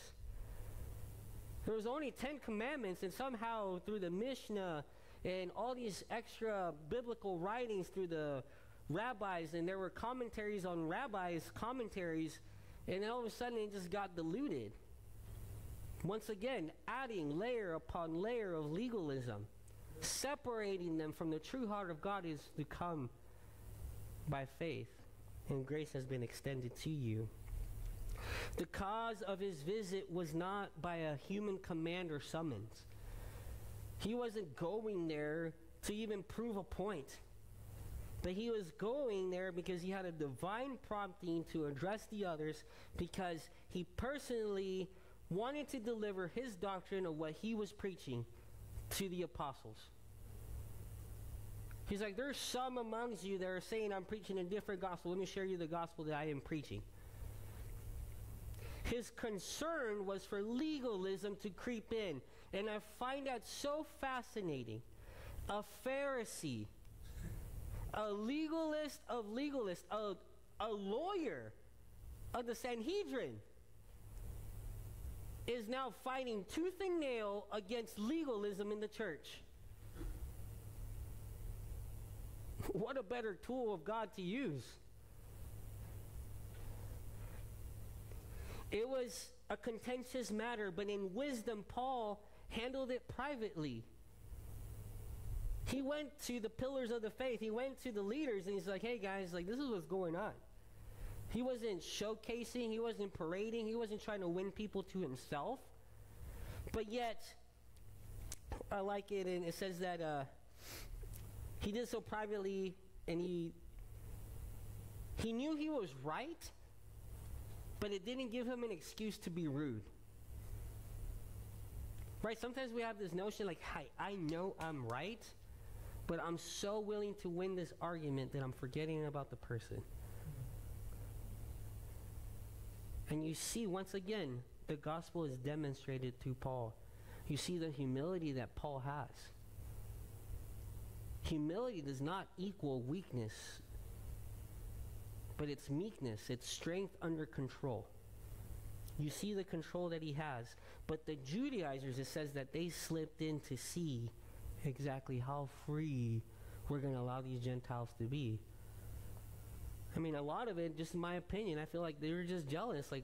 There was only 10 commandments and somehow through the Mishnah and all these extra biblical writings through the rabbis and there were commentaries on rabbis commentaries and then all of a sudden it just got diluted once again, adding layer upon layer of legalism, separating them from the true heart of God is to come by faith, and grace has been extended to you. The cause of his visit was not by a human command or summons. He wasn't going there to even prove a point. But he was going there because he had a divine prompting to address the others because he personally wanted to deliver his doctrine of what he was preaching to the apostles. He's like, there's some amongst you that are saying I'm preaching a different gospel. Let me share you the gospel that I am preaching. His concern was for legalism to creep in. And I find that so fascinating. A Pharisee, a legalist of legalists, a, a lawyer of the Sanhedrin is now fighting tooth and nail against legalism in the church. (laughs) What a better tool of God to use. It was a contentious matter, but in wisdom, Paul handled it privately. He went to the pillars of the faith, he went to the leaders, and he's like, hey guys, like, this is what's going on. He wasn't showcasing, he wasn't parading, he wasn't trying to win people to himself. But yet, I like it, and it says that uh, he did so privately, and he he knew he was right, but it didn't give him an excuse to be rude. Right? Sometimes we have this notion like, "Hi, I know I'm right, but I'm so willing to win this argument that I'm forgetting about the person." And you see, once again, the gospel is demonstrated through Paul. You see the humility that Paul has. Humility does not equal weakness, but it's meekness, it's strength under control. You see the control that he has. But the Judaizers, it says that they slipped in to see exactly how free we're going to allow these Gentiles to be. I mean, a lot of it, just in my opinion, I feel like they were just jealous. Like,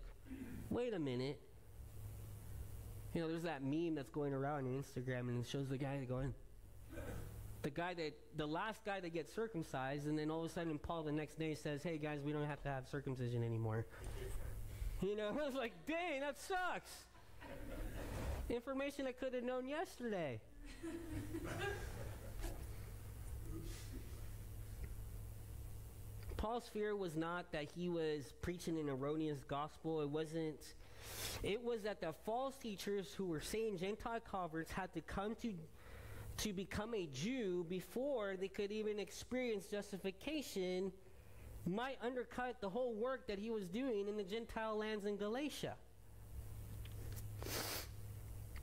wait a minute. You know, there's that meme that's going around on Instagram and it shows the guy going, the guy that, the last guy that gets circumcised, and then all of a sudden Paul the next day says, hey guys, we don't have to have circumcision anymore. You know, (laughs) I was like, dang, that sucks. Information I could have known yesterday. Paul's fear was not that he was preaching an erroneous gospel. It wasn't. It was that the false teachers who were saying Gentile converts had to come to to become a Jew before they could even experience justification might undercut the whole work that he was doing in the Gentile lands in Galatia.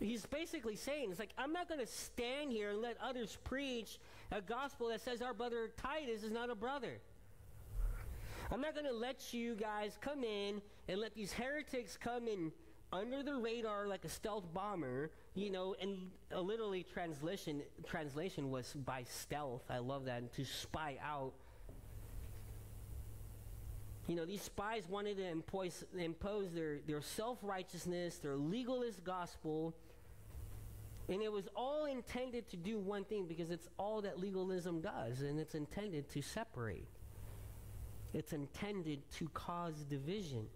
He's basically saying, it's like, I'm not going to stand here and let others preach a gospel that says our brother Titus is not a brother. I'm not going to let you guys come in and let these heretics come in under the radar like a stealth bomber, you know, and uh, literally translation translation was by stealth. I love that to spy out. You know, these spies wanted to impose, impose their, their self righteousness, their legalist gospel, and it was all intended to do one thing because it's all that legalism does, and it's intended to separate. It's intended to cause division.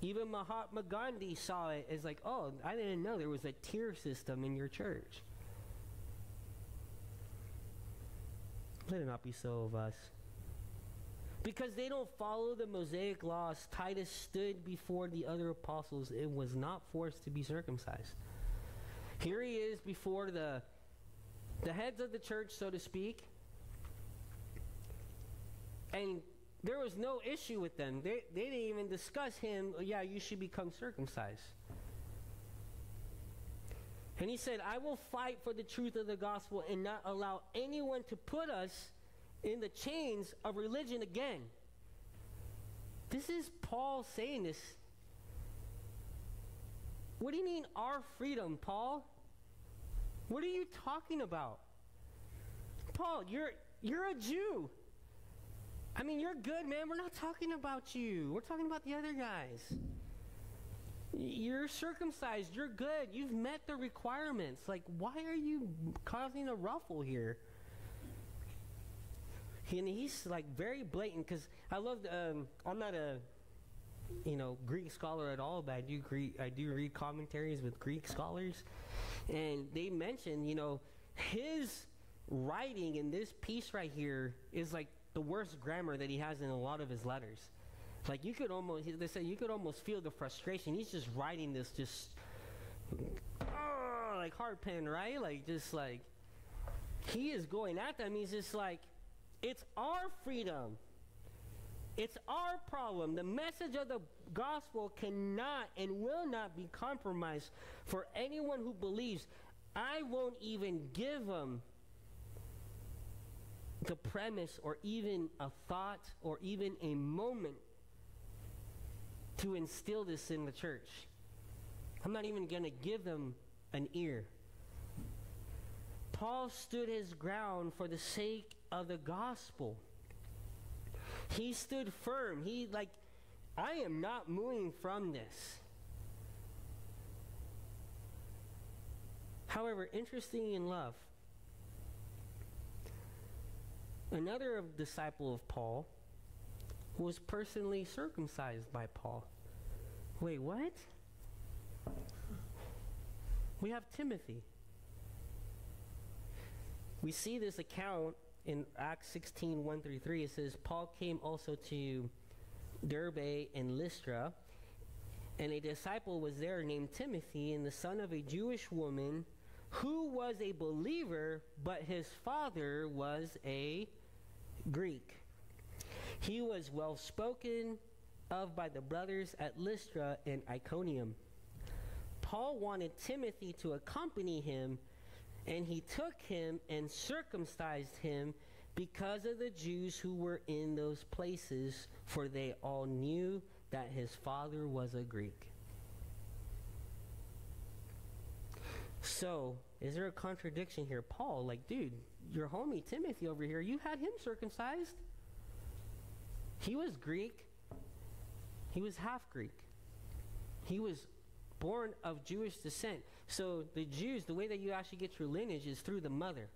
Even Mahatma Gandhi saw it as like, oh, I didn't know there was a tier system in your church. Let it not be so of us. Because they don't follow the Mosaic laws, Titus stood before the other apostles and was not forced to be circumcised. Here he is before the, the heads of the church, so to speak. And there was no issue with them. They, they didn't even discuss him, oh, yeah, you should become circumcised. And he said, I will fight for the truth of the gospel and not allow anyone to put us in the chains of religion again. This is Paul saying this. What do you mean, our freedom, Paul? What are you talking about? Paul, you're, you're a Jew. I mean, you're good, man. We're not talking about you. We're talking about the other guys. You're circumcised. You're good. You've met the requirements. Like, why are you causing a ruffle here? And he's like very blatant because I love. Um, I'm not a, you know, Greek scholar at all, but I do Greek. I do read commentaries with Greek scholars, and they mention, you know, his writing in this piece right here is like the worst grammar that he has in a lot of his letters. Like you could almost, they say you could almost feel the frustration. He's just writing this just, oh, like hard pen, right? Like just like he is going at them. He's just like, it's our freedom. It's our problem. The message of the gospel cannot and will not be compromised for anyone who believes. I won't even give them the premise or even a thought or even a moment to instill this in the church. I'm not even going to give them an ear. Paul stood his ground for the sake of the gospel. He stood firm. He, like, I am not moving from this. However, interesting in love, another disciple of Paul was personally circumcised by Paul. Wait, what? We have Timothy. We see this account in Acts 16 1 through 3. It says, Paul came also to Derbe and Lystra, and a disciple was there named Timothy, and the son of a Jewish woman who was a believer, but his father was a Greek. He was well spoken of by the brothers at Lystra and Iconium. Paul wanted Timothy to accompany him, and he took him and circumcised him because of the Jews who were in those places, for they all knew that his father was a Greek. So, is there a contradiction here? Paul, like, dude, your homie Timothy over here, you had him circumcised. He was Greek, he was half Greek. He was born of Jewish descent. So, the Jews, the way that you actually get your lineage is through the mother.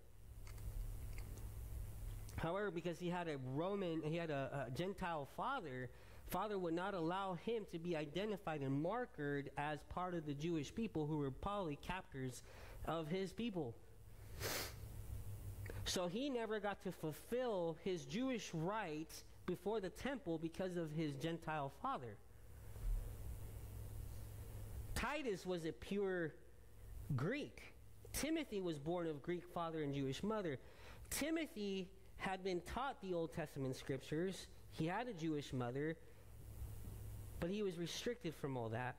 However, because he had a Roman, he had a, a Gentile father, father would not allow him to be identified and marked as part of the Jewish people who were probably captors of his people. So he never got to fulfill his Jewish rites before the temple because of his Gentile father. Titus was a pure Greek. Timothy was born of Greek father and Jewish mother. Timothy had been taught the Old Testament scriptures. He had a Jewish mother. But he was restricted from all that.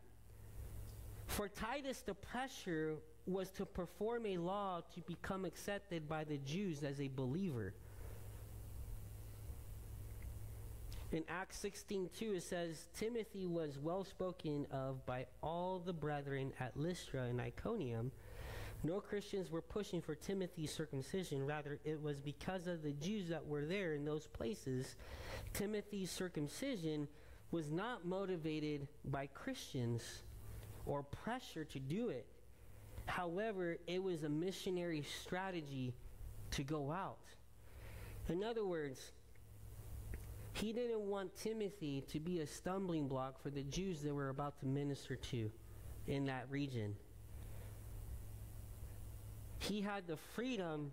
For Titus, the pressure was to perform a law to become accepted by the Jews as a believer. In Acts 16:2 it says Timothy was well spoken of by all the brethren at Lystra and Iconium. No Christians were pushing for Timothy's circumcision, rather it was because of the Jews that were there in those places. Timothy's circumcision was not motivated by Christians or pressure to do it. However, it was a missionary strategy to go out. In other words, he didn't want Timothy to be a stumbling block for the Jews that were about to minister to in that region. He had the freedom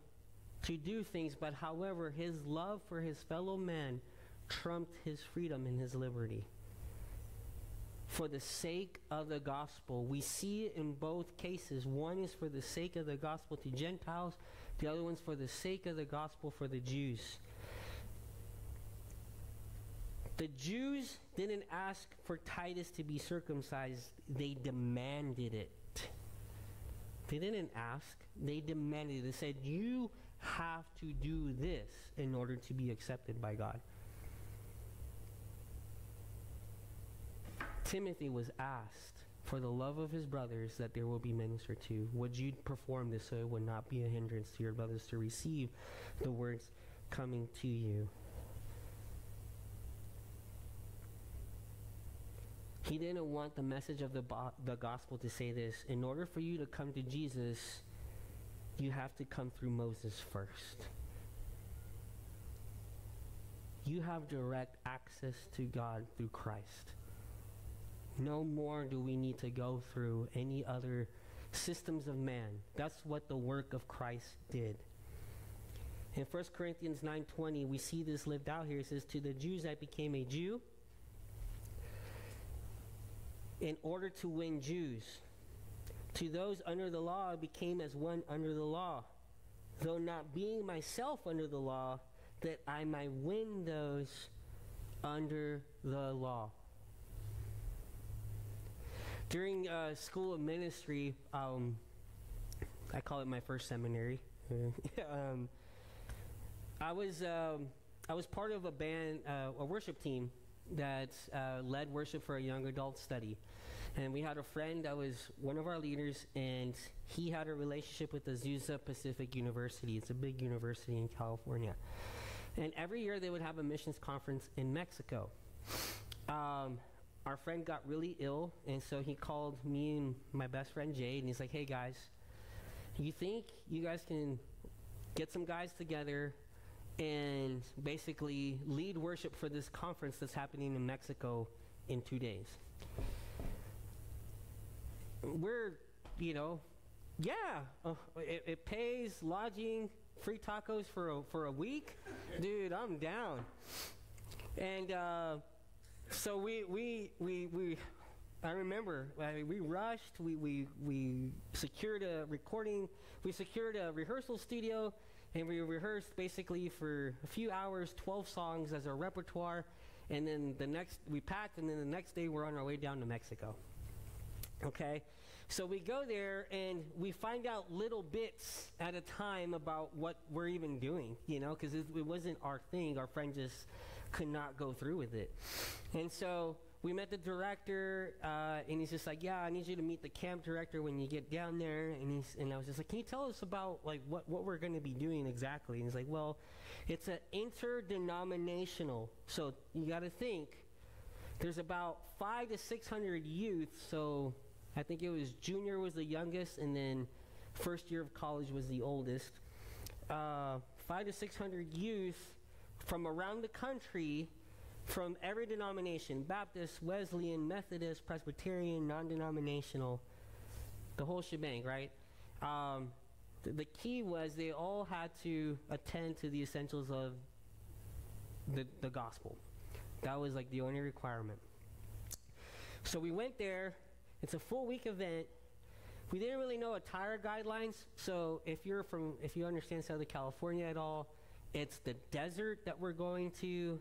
to do things, but however, his love for his fellow man trumped his freedom and his liberty. For the sake of the gospel, we see it in both cases. One is for the sake of the gospel to Gentiles, the other one's for the sake of the gospel for the Jews. The Jews didn't ask for Titus to be circumcised, they demanded it. They didn't ask, they demanded it. They said, You have to do this in order to be accepted by God. Timothy was asked for the love of his brothers that there will be ministered to. Would you perform this so it would not be a hindrance to your brothers to receive the words coming to you? He didn't want the message of the, bo- the gospel to say this. In order for you to come to Jesus, you have to come through Moses first. You have direct access to God through Christ. No more do we need to go through any other systems of man. That's what the work of Christ did. In 1 Corinthians 9:20, we see this lived out here. It says, "To the Jews I became a Jew in order to win Jews. To those under the law I became as one under the law, though not being myself under the law, that I might win those under the law." During uh, school of ministry, um, I call it my first seminary. (laughs) um, I was um, I was part of a band, uh, a worship team that uh, led worship for a young adult study, and we had a friend that was one of our leaders, and he had a relationship with Azusa Pacific University. It's a big university in California, and every year they would have a missions conference in Mexico. Um, our friend got really ill, and so he called me and my best friend Jade, and he's like, "Hey guys, you think you guys can get some guys together and basically lead worship for this conference that's happening in Mexico in two days?" We're, you know, yeah, uh, it, it pays lodging, free tacos for a, for a week, dude. I'm down, and. Uh, so we we we we I remember I we rushed. We, we we secured a recording. We secured a rehearsal studio, and we rehearsed basically for a few hours, twelve songs as our repertoire, and then the next we packed, and then the next day we're on our way down to Mexico. Okay, so we go there and we find out little bits at a time about what we're even doing, you know, because it, it wasn't our thing. Our friend just could not go through with it. And so we met the director, uh, and he's just like, "Yeah, I need you to meet the camp director when you get down there." And he's and I was just like, "Can you tell us about like what what we're going to be doing exactly?" And he's like, "Well, it's an interdenominational, so you got to think." There's about five to six hundred youth, so I think it was junior was the youngest, and then first year of college was the oldest. Uh, five to six hundred youth from around the country from every denomination Baptist, Wesleyan, Methodist, Presbyterian, non denominational, the whole shebang, right? Um, the, the key was they all had to attend to the essentials of the, the gospel. That was like the only requirement. So we went there. It's a full week event. We didn't really know attire guidelines. So if you're from, if you understand Southern California at all, it's the desert that we're going to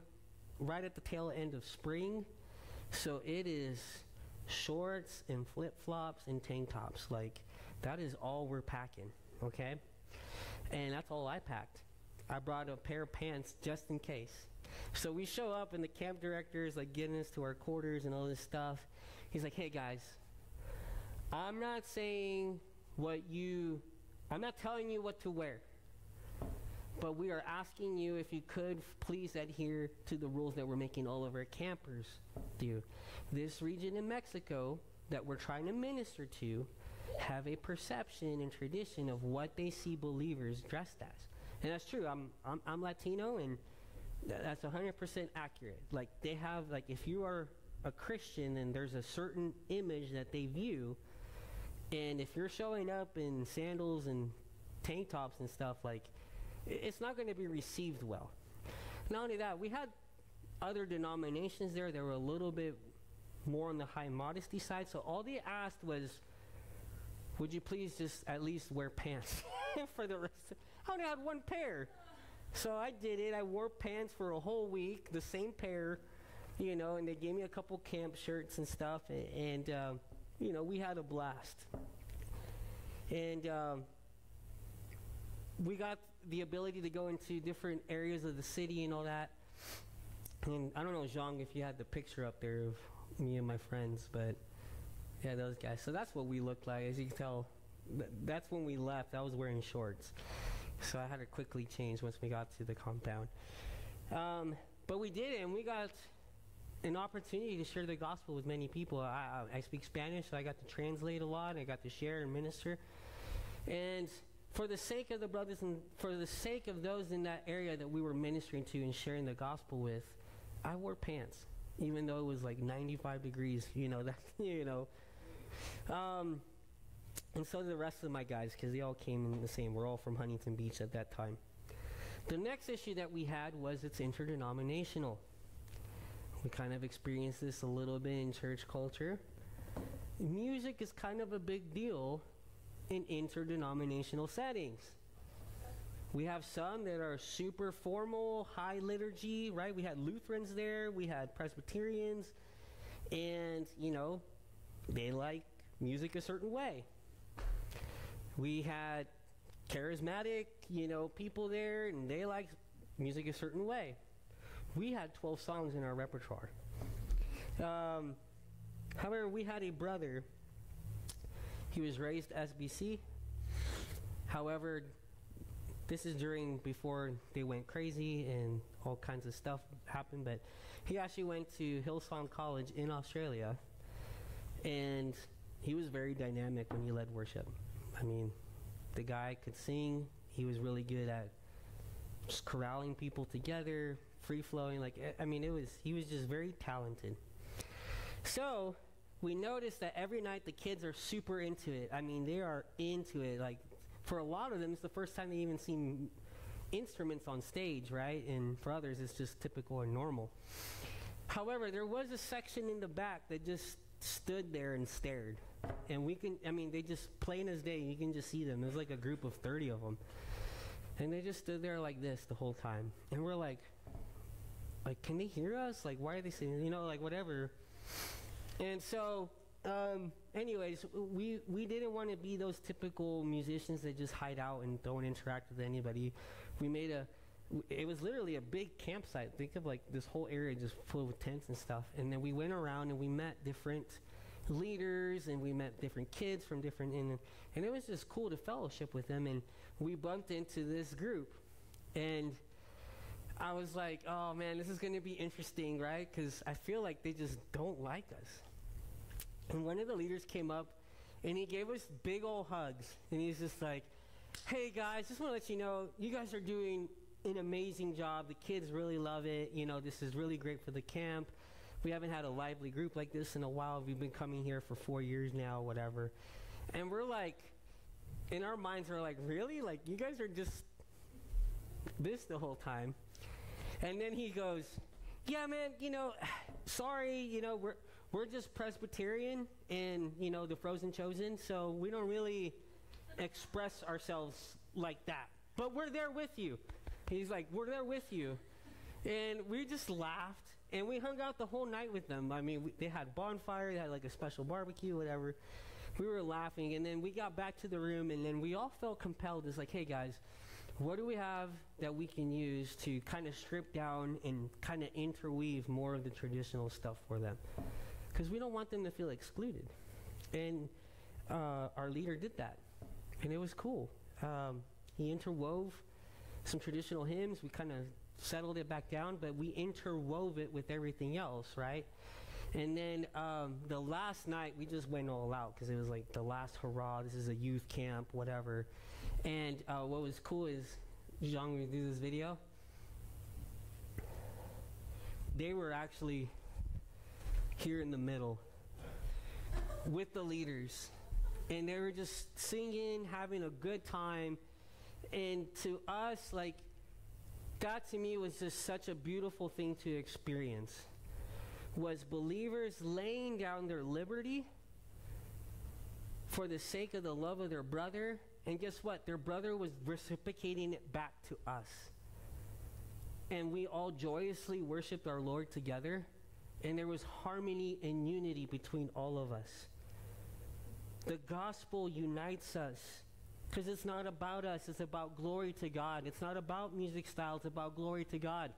right at the tail end of spring. So it is shorts and flip flops and tank tops. Like, that is all we're packing, okay? And that's all I packed. I brought a pair of pants just in case. So we show up, and the camp director is like getting us to our quarters and all this stuff. He's like, hey guys, I'm not saying what you, I'm not telling you what to wear. But we are asking you if you could please adhere to the rules that we're making all of our campers do. This region in Mexico that we're trying to minister to have a perception and tradition of what they see believers dressed as. And that's true. I'm, I'm, I'm Latino and th- that's 100% accurate. Like they have, like if you are a Christian and there's a certain image that they view, and if you're showing up in sandals and tank tops and stuff, like it's not going to be received well. Not only that, we had other denominations there that were a little bit more on the high modesty side. So all they asked was, would you please just at least wear pants (laughs) for the rest? Of, I only had one pair. So I did it. I wore pants for a whole week, the same pair, you know, and they gave me a couple camp shirts and stuff. a- And, um, you know, we had a blast. And um, we got the ability to go into different areas of the city and all that. And I don't know, Zhang, if you had the picture up there of me and my friends, but yeah, those guys. So that's what we looked like. As you can tell, th- that's when we left. I was wearing shorts. So I had to quickly change once we got to the compound. Um, but we did it, and we got an opportunity to share the gospel with many people. I, I, I speak Spanish, so I got to translate a lot. I got to share and minister. And for the sake of the brothers and for the sake of those in that area that we were ministering to and sharing the gospel with, I wore pants, even though it was like 95 degrees. You know (laughs) that. You know. Um, and so did the rest of my guys, because they all came in the same. We're all from Huntington Beach at that time. The next issue that we had was it's interdenominational. We kind of experienced this a little bit in church culture. Music is kind of a big deal in interdenominational settings. We have some that are super formal, high liturgy, right? We had Lutherans there, we had Presbyterians, and, you know, they like music a certain way. We had charismatic, you know, people there, and they like music a certain way. We had 12 songs in our repertoire. Um, however, we had a brother. He was raised SBC. However, this is during before they went crazy and all kinds of stuff happened. But he actually went to Hillsong College in Australia, and he was very dynamic when he led worship. I mean, the guy could sing. He was really good at just corralling people together, free flowing. Like I- I mean, it was he was just very talented. So we noticed that every night the kids are super into it. I mean, they are into it. Like for a lot of them, it's the first time they even seen instruments on stage, right? And for others, it's just typical and normal. However, there was a section in the back that just stood there and stared. And we can, I mean, they just plain as day, you can just see them. There's like a group of 30 of them. And they just stood there like this the whole time. And we're like, like, can they hear us? Like, why are they saying, you know, like whatever. And so, um, anyways, we we didn't want to be those typical musicians that just hide out and don't interact with anybody. We made a. It was literally a big campsite. Think of like this whole area just full of tents and stuff. And then we went around and we met different leaders and we met different kids from different and and it was just cool to fellowship with them. And we bumped into this group, and I was like, oh man, this is going to be interesting, right? Because I feel like they just don't like us. And one of the leaders came up and he gave us big old hugs. And he's just like, hey guys, just want to let you know, you guys are doing an amazing job. The kids really love it. You know, this is really great for the camp. We haven't had a lively group like this in a while. We've been coming here for four years now, whatever. And we're like, in our minds, we're like, really? Like, you guys are just this the whole time. And then he goes, "Yeah, man, you know, (sighs) sorry, you know, we're we're just Presbyterian and you know the Frozen Chosen, so we don't really express ourselves like that. But we're there with you." He's like, "We're there with you," and we just laughed and we hung out the whole night with them. I mean, we, they had bonfire, they had like a special barbecue, whatever. We were laughing, and then we got back to the room, and then we all felt compelled. It's like, "Hey guys." What do we have that we can use to kind of strip down and kind of interweave more of the traditional stuff for them? Because we don't want them to feel excluded. And uh, our leader did that, and it was cool. Um, he interwove some traditional hymns. We kind of settled it back down, but we interwove it with everything else, right? And then um, the last night, we just went all out because it was like the last hurrah. This is a youth camp, whatever. And uh, what was cool is, Jean, we do this video. They were actually here in the middle with the leaders. And they were just singing, having a good time. And to us, like, that to me was just such a beautiful thing to experience. Was believers laying down their liberty for the sake of the love of their brother. And guess what? Their brother was reciprocating it back to us. And we all joyously worshiped our Lord together. And there was harmony and unity between all of us. The gospel unites us because it's not about us, it's about glory to God. It's not about music style, it's about glory to God.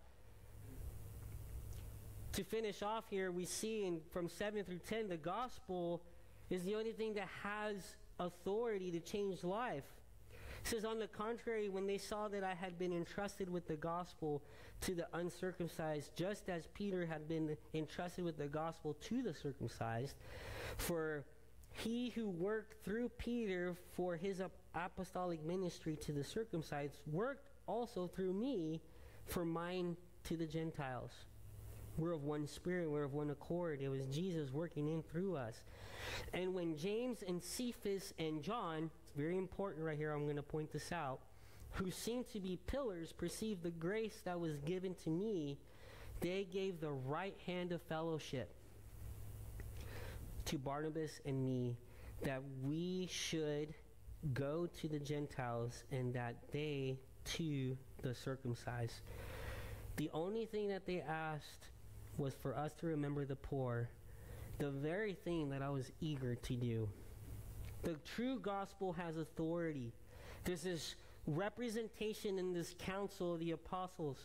To finish off here, we see in from 7 through 10, the gospel is the only thing that has authority to change life. It says, on the contrary, when they saw that I had been entrusted with the gospel to the uncircumcised, just as Peter had been entrusted with the gospel to the circumcised, for he who worked through Peter for his apostolic ministry to the circumcised worked also through me for mine to the Gentiles. We're of one spirit, we're of one accord. It was Jesus working in through us. And when James and Cephas and John, very important right here, I'm going to point this out, who seemed to be pillars, perceived the grace that was given to me, they gave the right hand of fellowship to Barnabas and me that we should go to the Gentiles and that they to the circumcised. The only thing that they asked was for us to remember the poor, the very thing that I was eager to do. The true gospel has authority. There's this representation in this council of the apostles.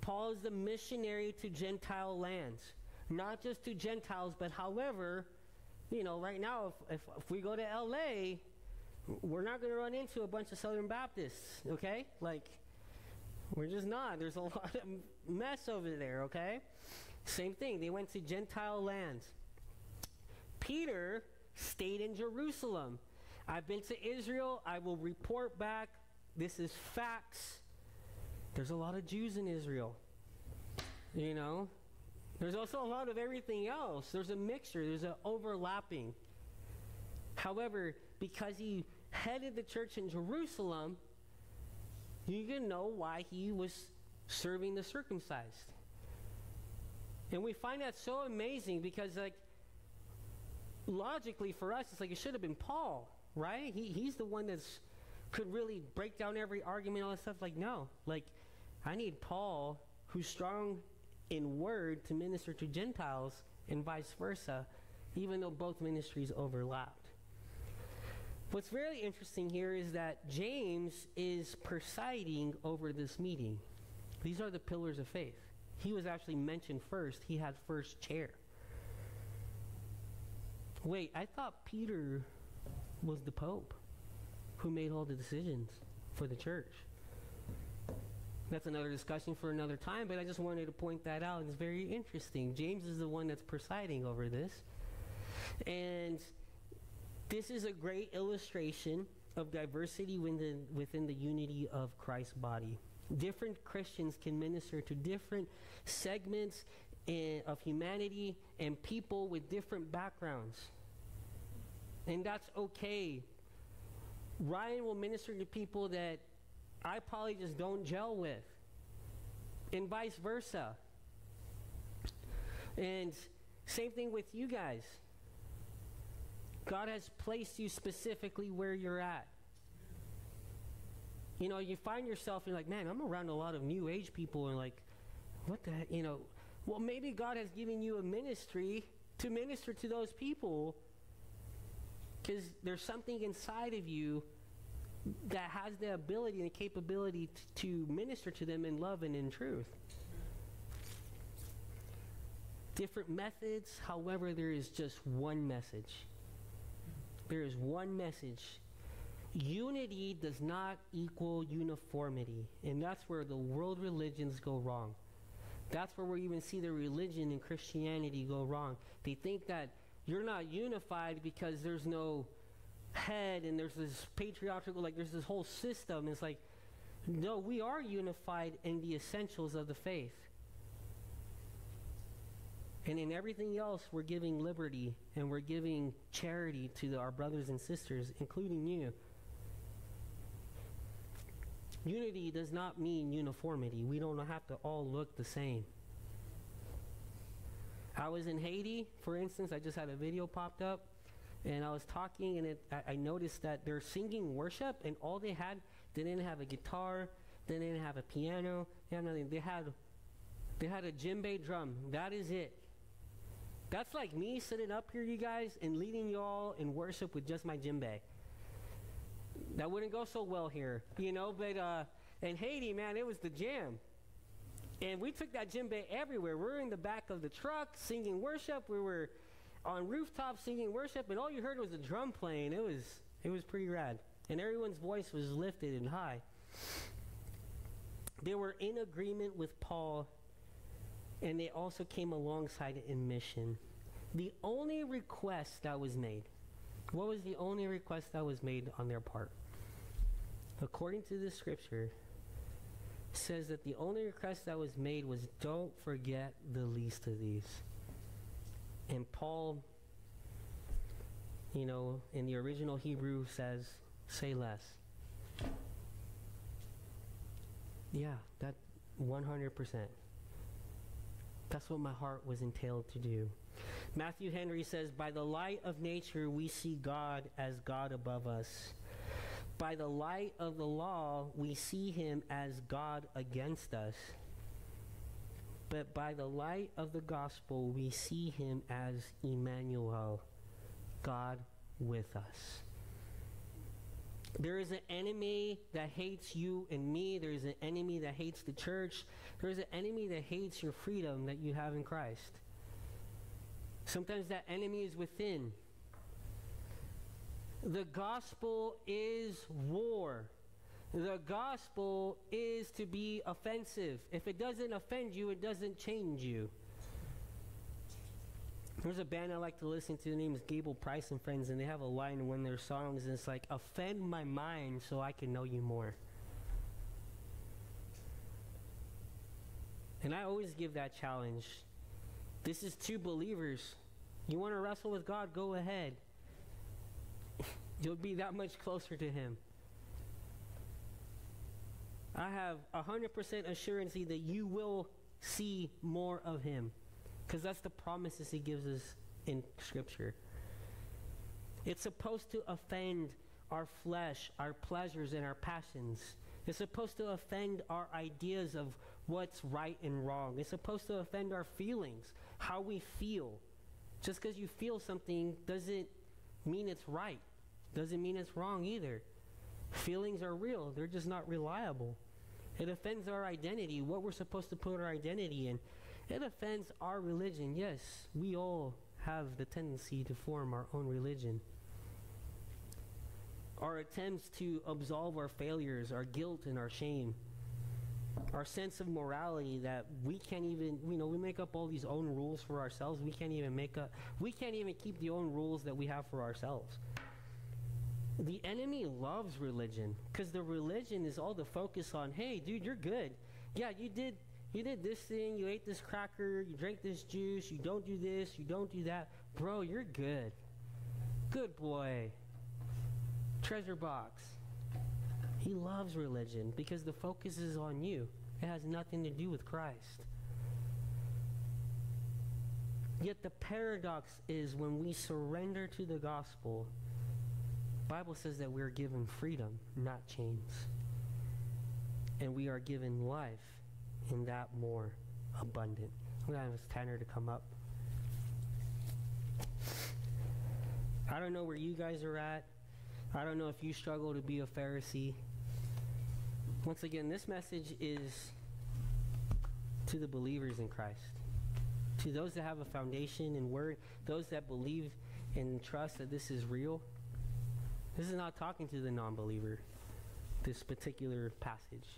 Paul is the missionary to Gentile lands, not just to Gentiles, but however, you know, right now, if, if, if we go to LA, we're not going to run into a bunch of Southern Baptists, okay? Like, we're just not. There's a (laughs) lot of mess over there, okay? Same thing. They went to Gentile lands. Peter stayed in Jerusalem. I've been to Israel. I will report back. This is facts. There's a lot of Jews in Israel. You know? There's also a lot of everything else. There's a mixture, there's an overlapping. However, because he headed the church in Jerusalem, you can know why he was serving the circumcised. And we find that so amazing because, like, logically for us, it's like it should have been Paul, right? He, he's the one that's could really break down every argument, all that stuff. Like, no, like, I need Paul, who's strong in word, to minister to Gentiles, and vice versa, even though both ministries overlapped. What's very interesting here is that James is presiding over this meeting. These are the pillars of faith. He was actually mentioned first, he had first chair. Wait, I thought Peter was the Pope who made all the decisions for the church. That's another discussion for another time, but I just wanted to point that out. It's very interesting. James is the one that's presiding over this. And this is a great illustration of diversity within, within the unity of Christ's body. Different Christians can minister to different segments in, of humanity and people with different backgrounds. And that's okay. Ryan will minister to people that I probably just don't gel with, and vice versa. And same thing with you guys. God has placed you specifically where you're at. You know, you find yourself, you're like, man, I'm around a lot of new age people, and like, what the heck, you know, well, maybe God has given you a ministry to minister to those people because there's something inside of you that has the ability and the capability to minister to them in love and in truth. Different methods, however, there is just one message. There is one message. Unity does not equal uniformity, and that's where the world religions go wrong. That's where we even see the religion and Christianity go wrong. They think that you're not unified because there's no head and there's this patriarchal, like there's this whole system. It's like, no, we are unified in the essentials of the faith. And in everything else, we're giving liberty and we're giving charity to our brothers and sisters, including you. Unity does not mean uniformity. We don't have to all look the same. I was in Haiti, for instance, I just had a video popped up, and I was talking, and it, I, I noticed that they're singing worship, and all they had, they didn't have a guitar, they didn't have a piano, they had nothing. They had, they had a djembe drum. That is it. That's like me sitting up here, you guys, and leading y'all in worship with just my djembe. That wouldn't go so well here, you know. But uh, in Haiti, man, it was the jam. And we took that djembe everywhere. We were in the back of the truck singing worship. We were on rooftops singing worship, and all you heard was a drum playing. It was it was pretty rad, and everyone's voice was lifted and high. They were in agreement with Paul, and they also came alongside in mission. The only request that was made, what was the only request that was made on their part? According to the scripture, says that the only request that was made was don't forget the least of these. And Paul, you know, in the original Hebrew says, say less. Yeah, that 100%. That's what my heart was entailed to do. Matthew Henry says, By the light of nature, we see God as God above us. By the light of the law, we see him as God against us. But by the light of the gospel, we see him as Emmanuel, God with us. There is an enemy that hates you and me. There is an enemy that hates the church. There is an enemy that hates your freedom that you have in Christ. Sometimes that enemy is within. The gospel is war. The gospel is to be offensive. If it doesn't offend you, it doesn't change you. There's a band I like to listen to. The name is Gable Price and Friends, and they have a line in one of their songs, and it's like, "Offend my mind so I can know you more." And I always give that challenge. This is to believers. You want to wrestle with God? Go ahead. (laughs) You'll be that much closer to Him. I have 100% assurance that you will see more of Him because that's the promises He gives us in Scripture. It's supposed to offend our flesh, our pleasures, and our passions. It's supposed to offend our ideas of what's right and wrong. It's supposed to offend our feelings, how we feel. Just because you feel something doesn't mean it's right, doesn't mean it's wrong either. Feelings are real, they're just not reliable. It offends our identity, what we're supposed to put our identity in. It offends our religion. Yes, we all have the tendency to form our own religion. Our attempts to absolve our failures, our guilt, and our shame. Our sense of morality that we can't even, you know, we make up all these own rules for ourselves. We can't even make up, we can't even keep the own rules that we have for ourselves. The enemy loves religion because the religion is all the focus on, hey, dude, you're good. Yeah, you did you did this thing, you ate this cracker, you drank this juice, you don't do this, you don't do that. Bro, you're good. Good boy. Treasure box. He loves religion because the focus is on you. It has nothing to do with Christ. Yet the paradox is when we surrender to the gospel, Bible says that we're given freedom, not chains. And we are given life in that more abundant. I'm going to ask Tanner to come up. I don't know where you guys are at. I don't know if you struggle to be a Pharisee. Once again, this message is to the believers in Christ, to those that have a foundation in Word, those that believe and trust that this is real. This is not talking to the non believer, this particular passage.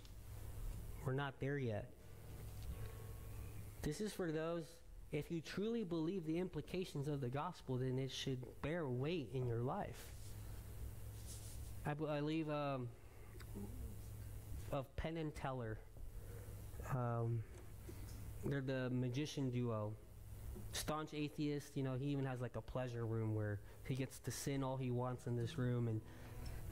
We're not there yet. This is for those, if you truly believe the implications of the gospel, then it should bear weight in your life. I believe um, of Penn and Teller. Um, they're the magician duo. Staunch atheist, you know, he even has like a pleasure room where he gets to sin all he wants in this room and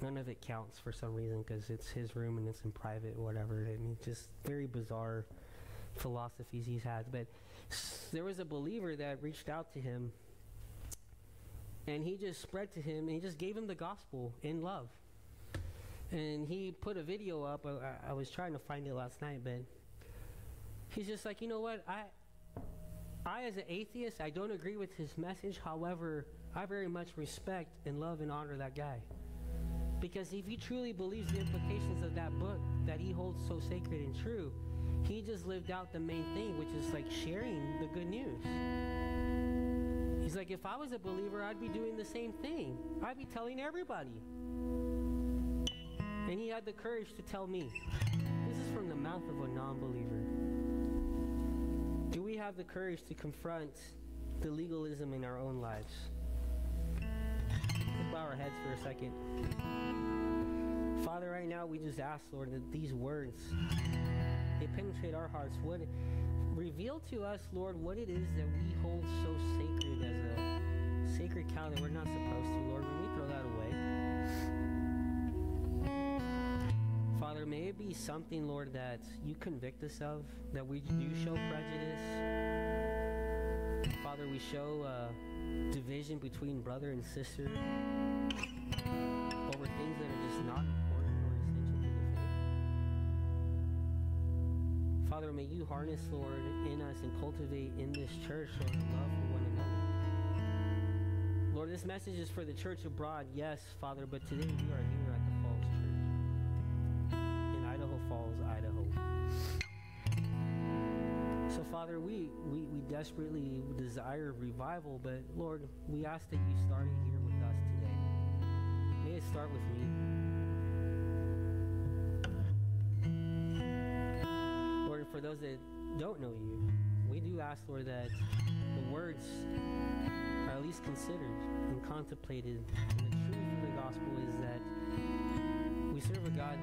none of it counts for some reason because it's his room and it's in private whatever. I mean, just very bizarre philosophies he's had. But there was a believer that reached out to him and he just spread to him and he just gave him the gospel in love. And he put a video up. I, I was trying to find it last night, but he's just like, you know what? I, I as an atheist, I don't agree with his message. However, I very much respect and love and honor that guy. Because if he truly believes the implications of that book that he holds so sacred and true, he just lived out the main thing, which is like sharing the good news. He's like, if I was a believer, I'd be doing the same thing. I'd be telling everybody. And he had the courage to tell me. This is from the mouth of a non believer. Do we have the courage to confront the legalism in our own lives? Let's bow our heads for a second. Father, right now we just ask, Lord, that these words they penetrate our hearts. Would reveal to us, Lord, what it is that we hold so sacred as a sacred cow that we're not supposed to, Lord. When we throw that away, Father, may it be something, Lord, that you convict us of, that we do show prejudice. Father, we show uh, division between brother and sister over things that are just not important or essential to the faith. Father, may you harness, Lord, in us and cultivate in this church, Lord, love for one another. Lord, this message is for the church abroad, yes, Father, but today we are here Idaho So, Father, we, we, we desperately desire revival, but Lord, we ask that you start it here with us today. May it start with me. Lord, for those that don't know you, we do ask, Lord, that the words are at least considered and contemplated. And the truth of the gospel is that we serve a God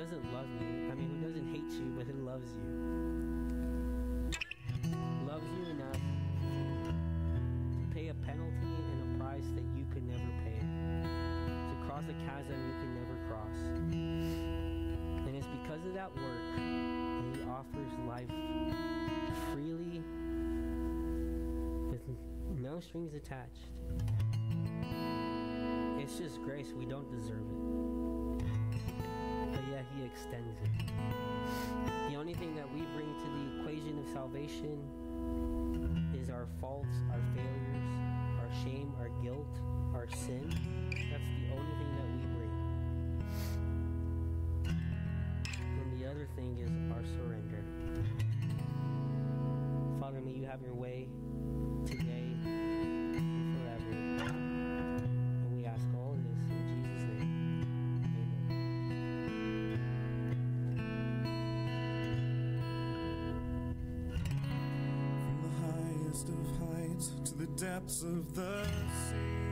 doesn't love you. I mean, who doesn't hate you, but who loves you. Loves you enough to pay a penalty and a price that you could never pay. To cross a chasm you could never cross. And it's because of that work that he offers life freely with no strings attached. It's just grace. We don't deserve it. He extends it. The only thing that we bring to the equation of salvation is our faults, our failures, our shame, our guilt, our sin. That's the only thing that we bring. And the other thing is our surrender. Father, may you have your way to the depths of the sea.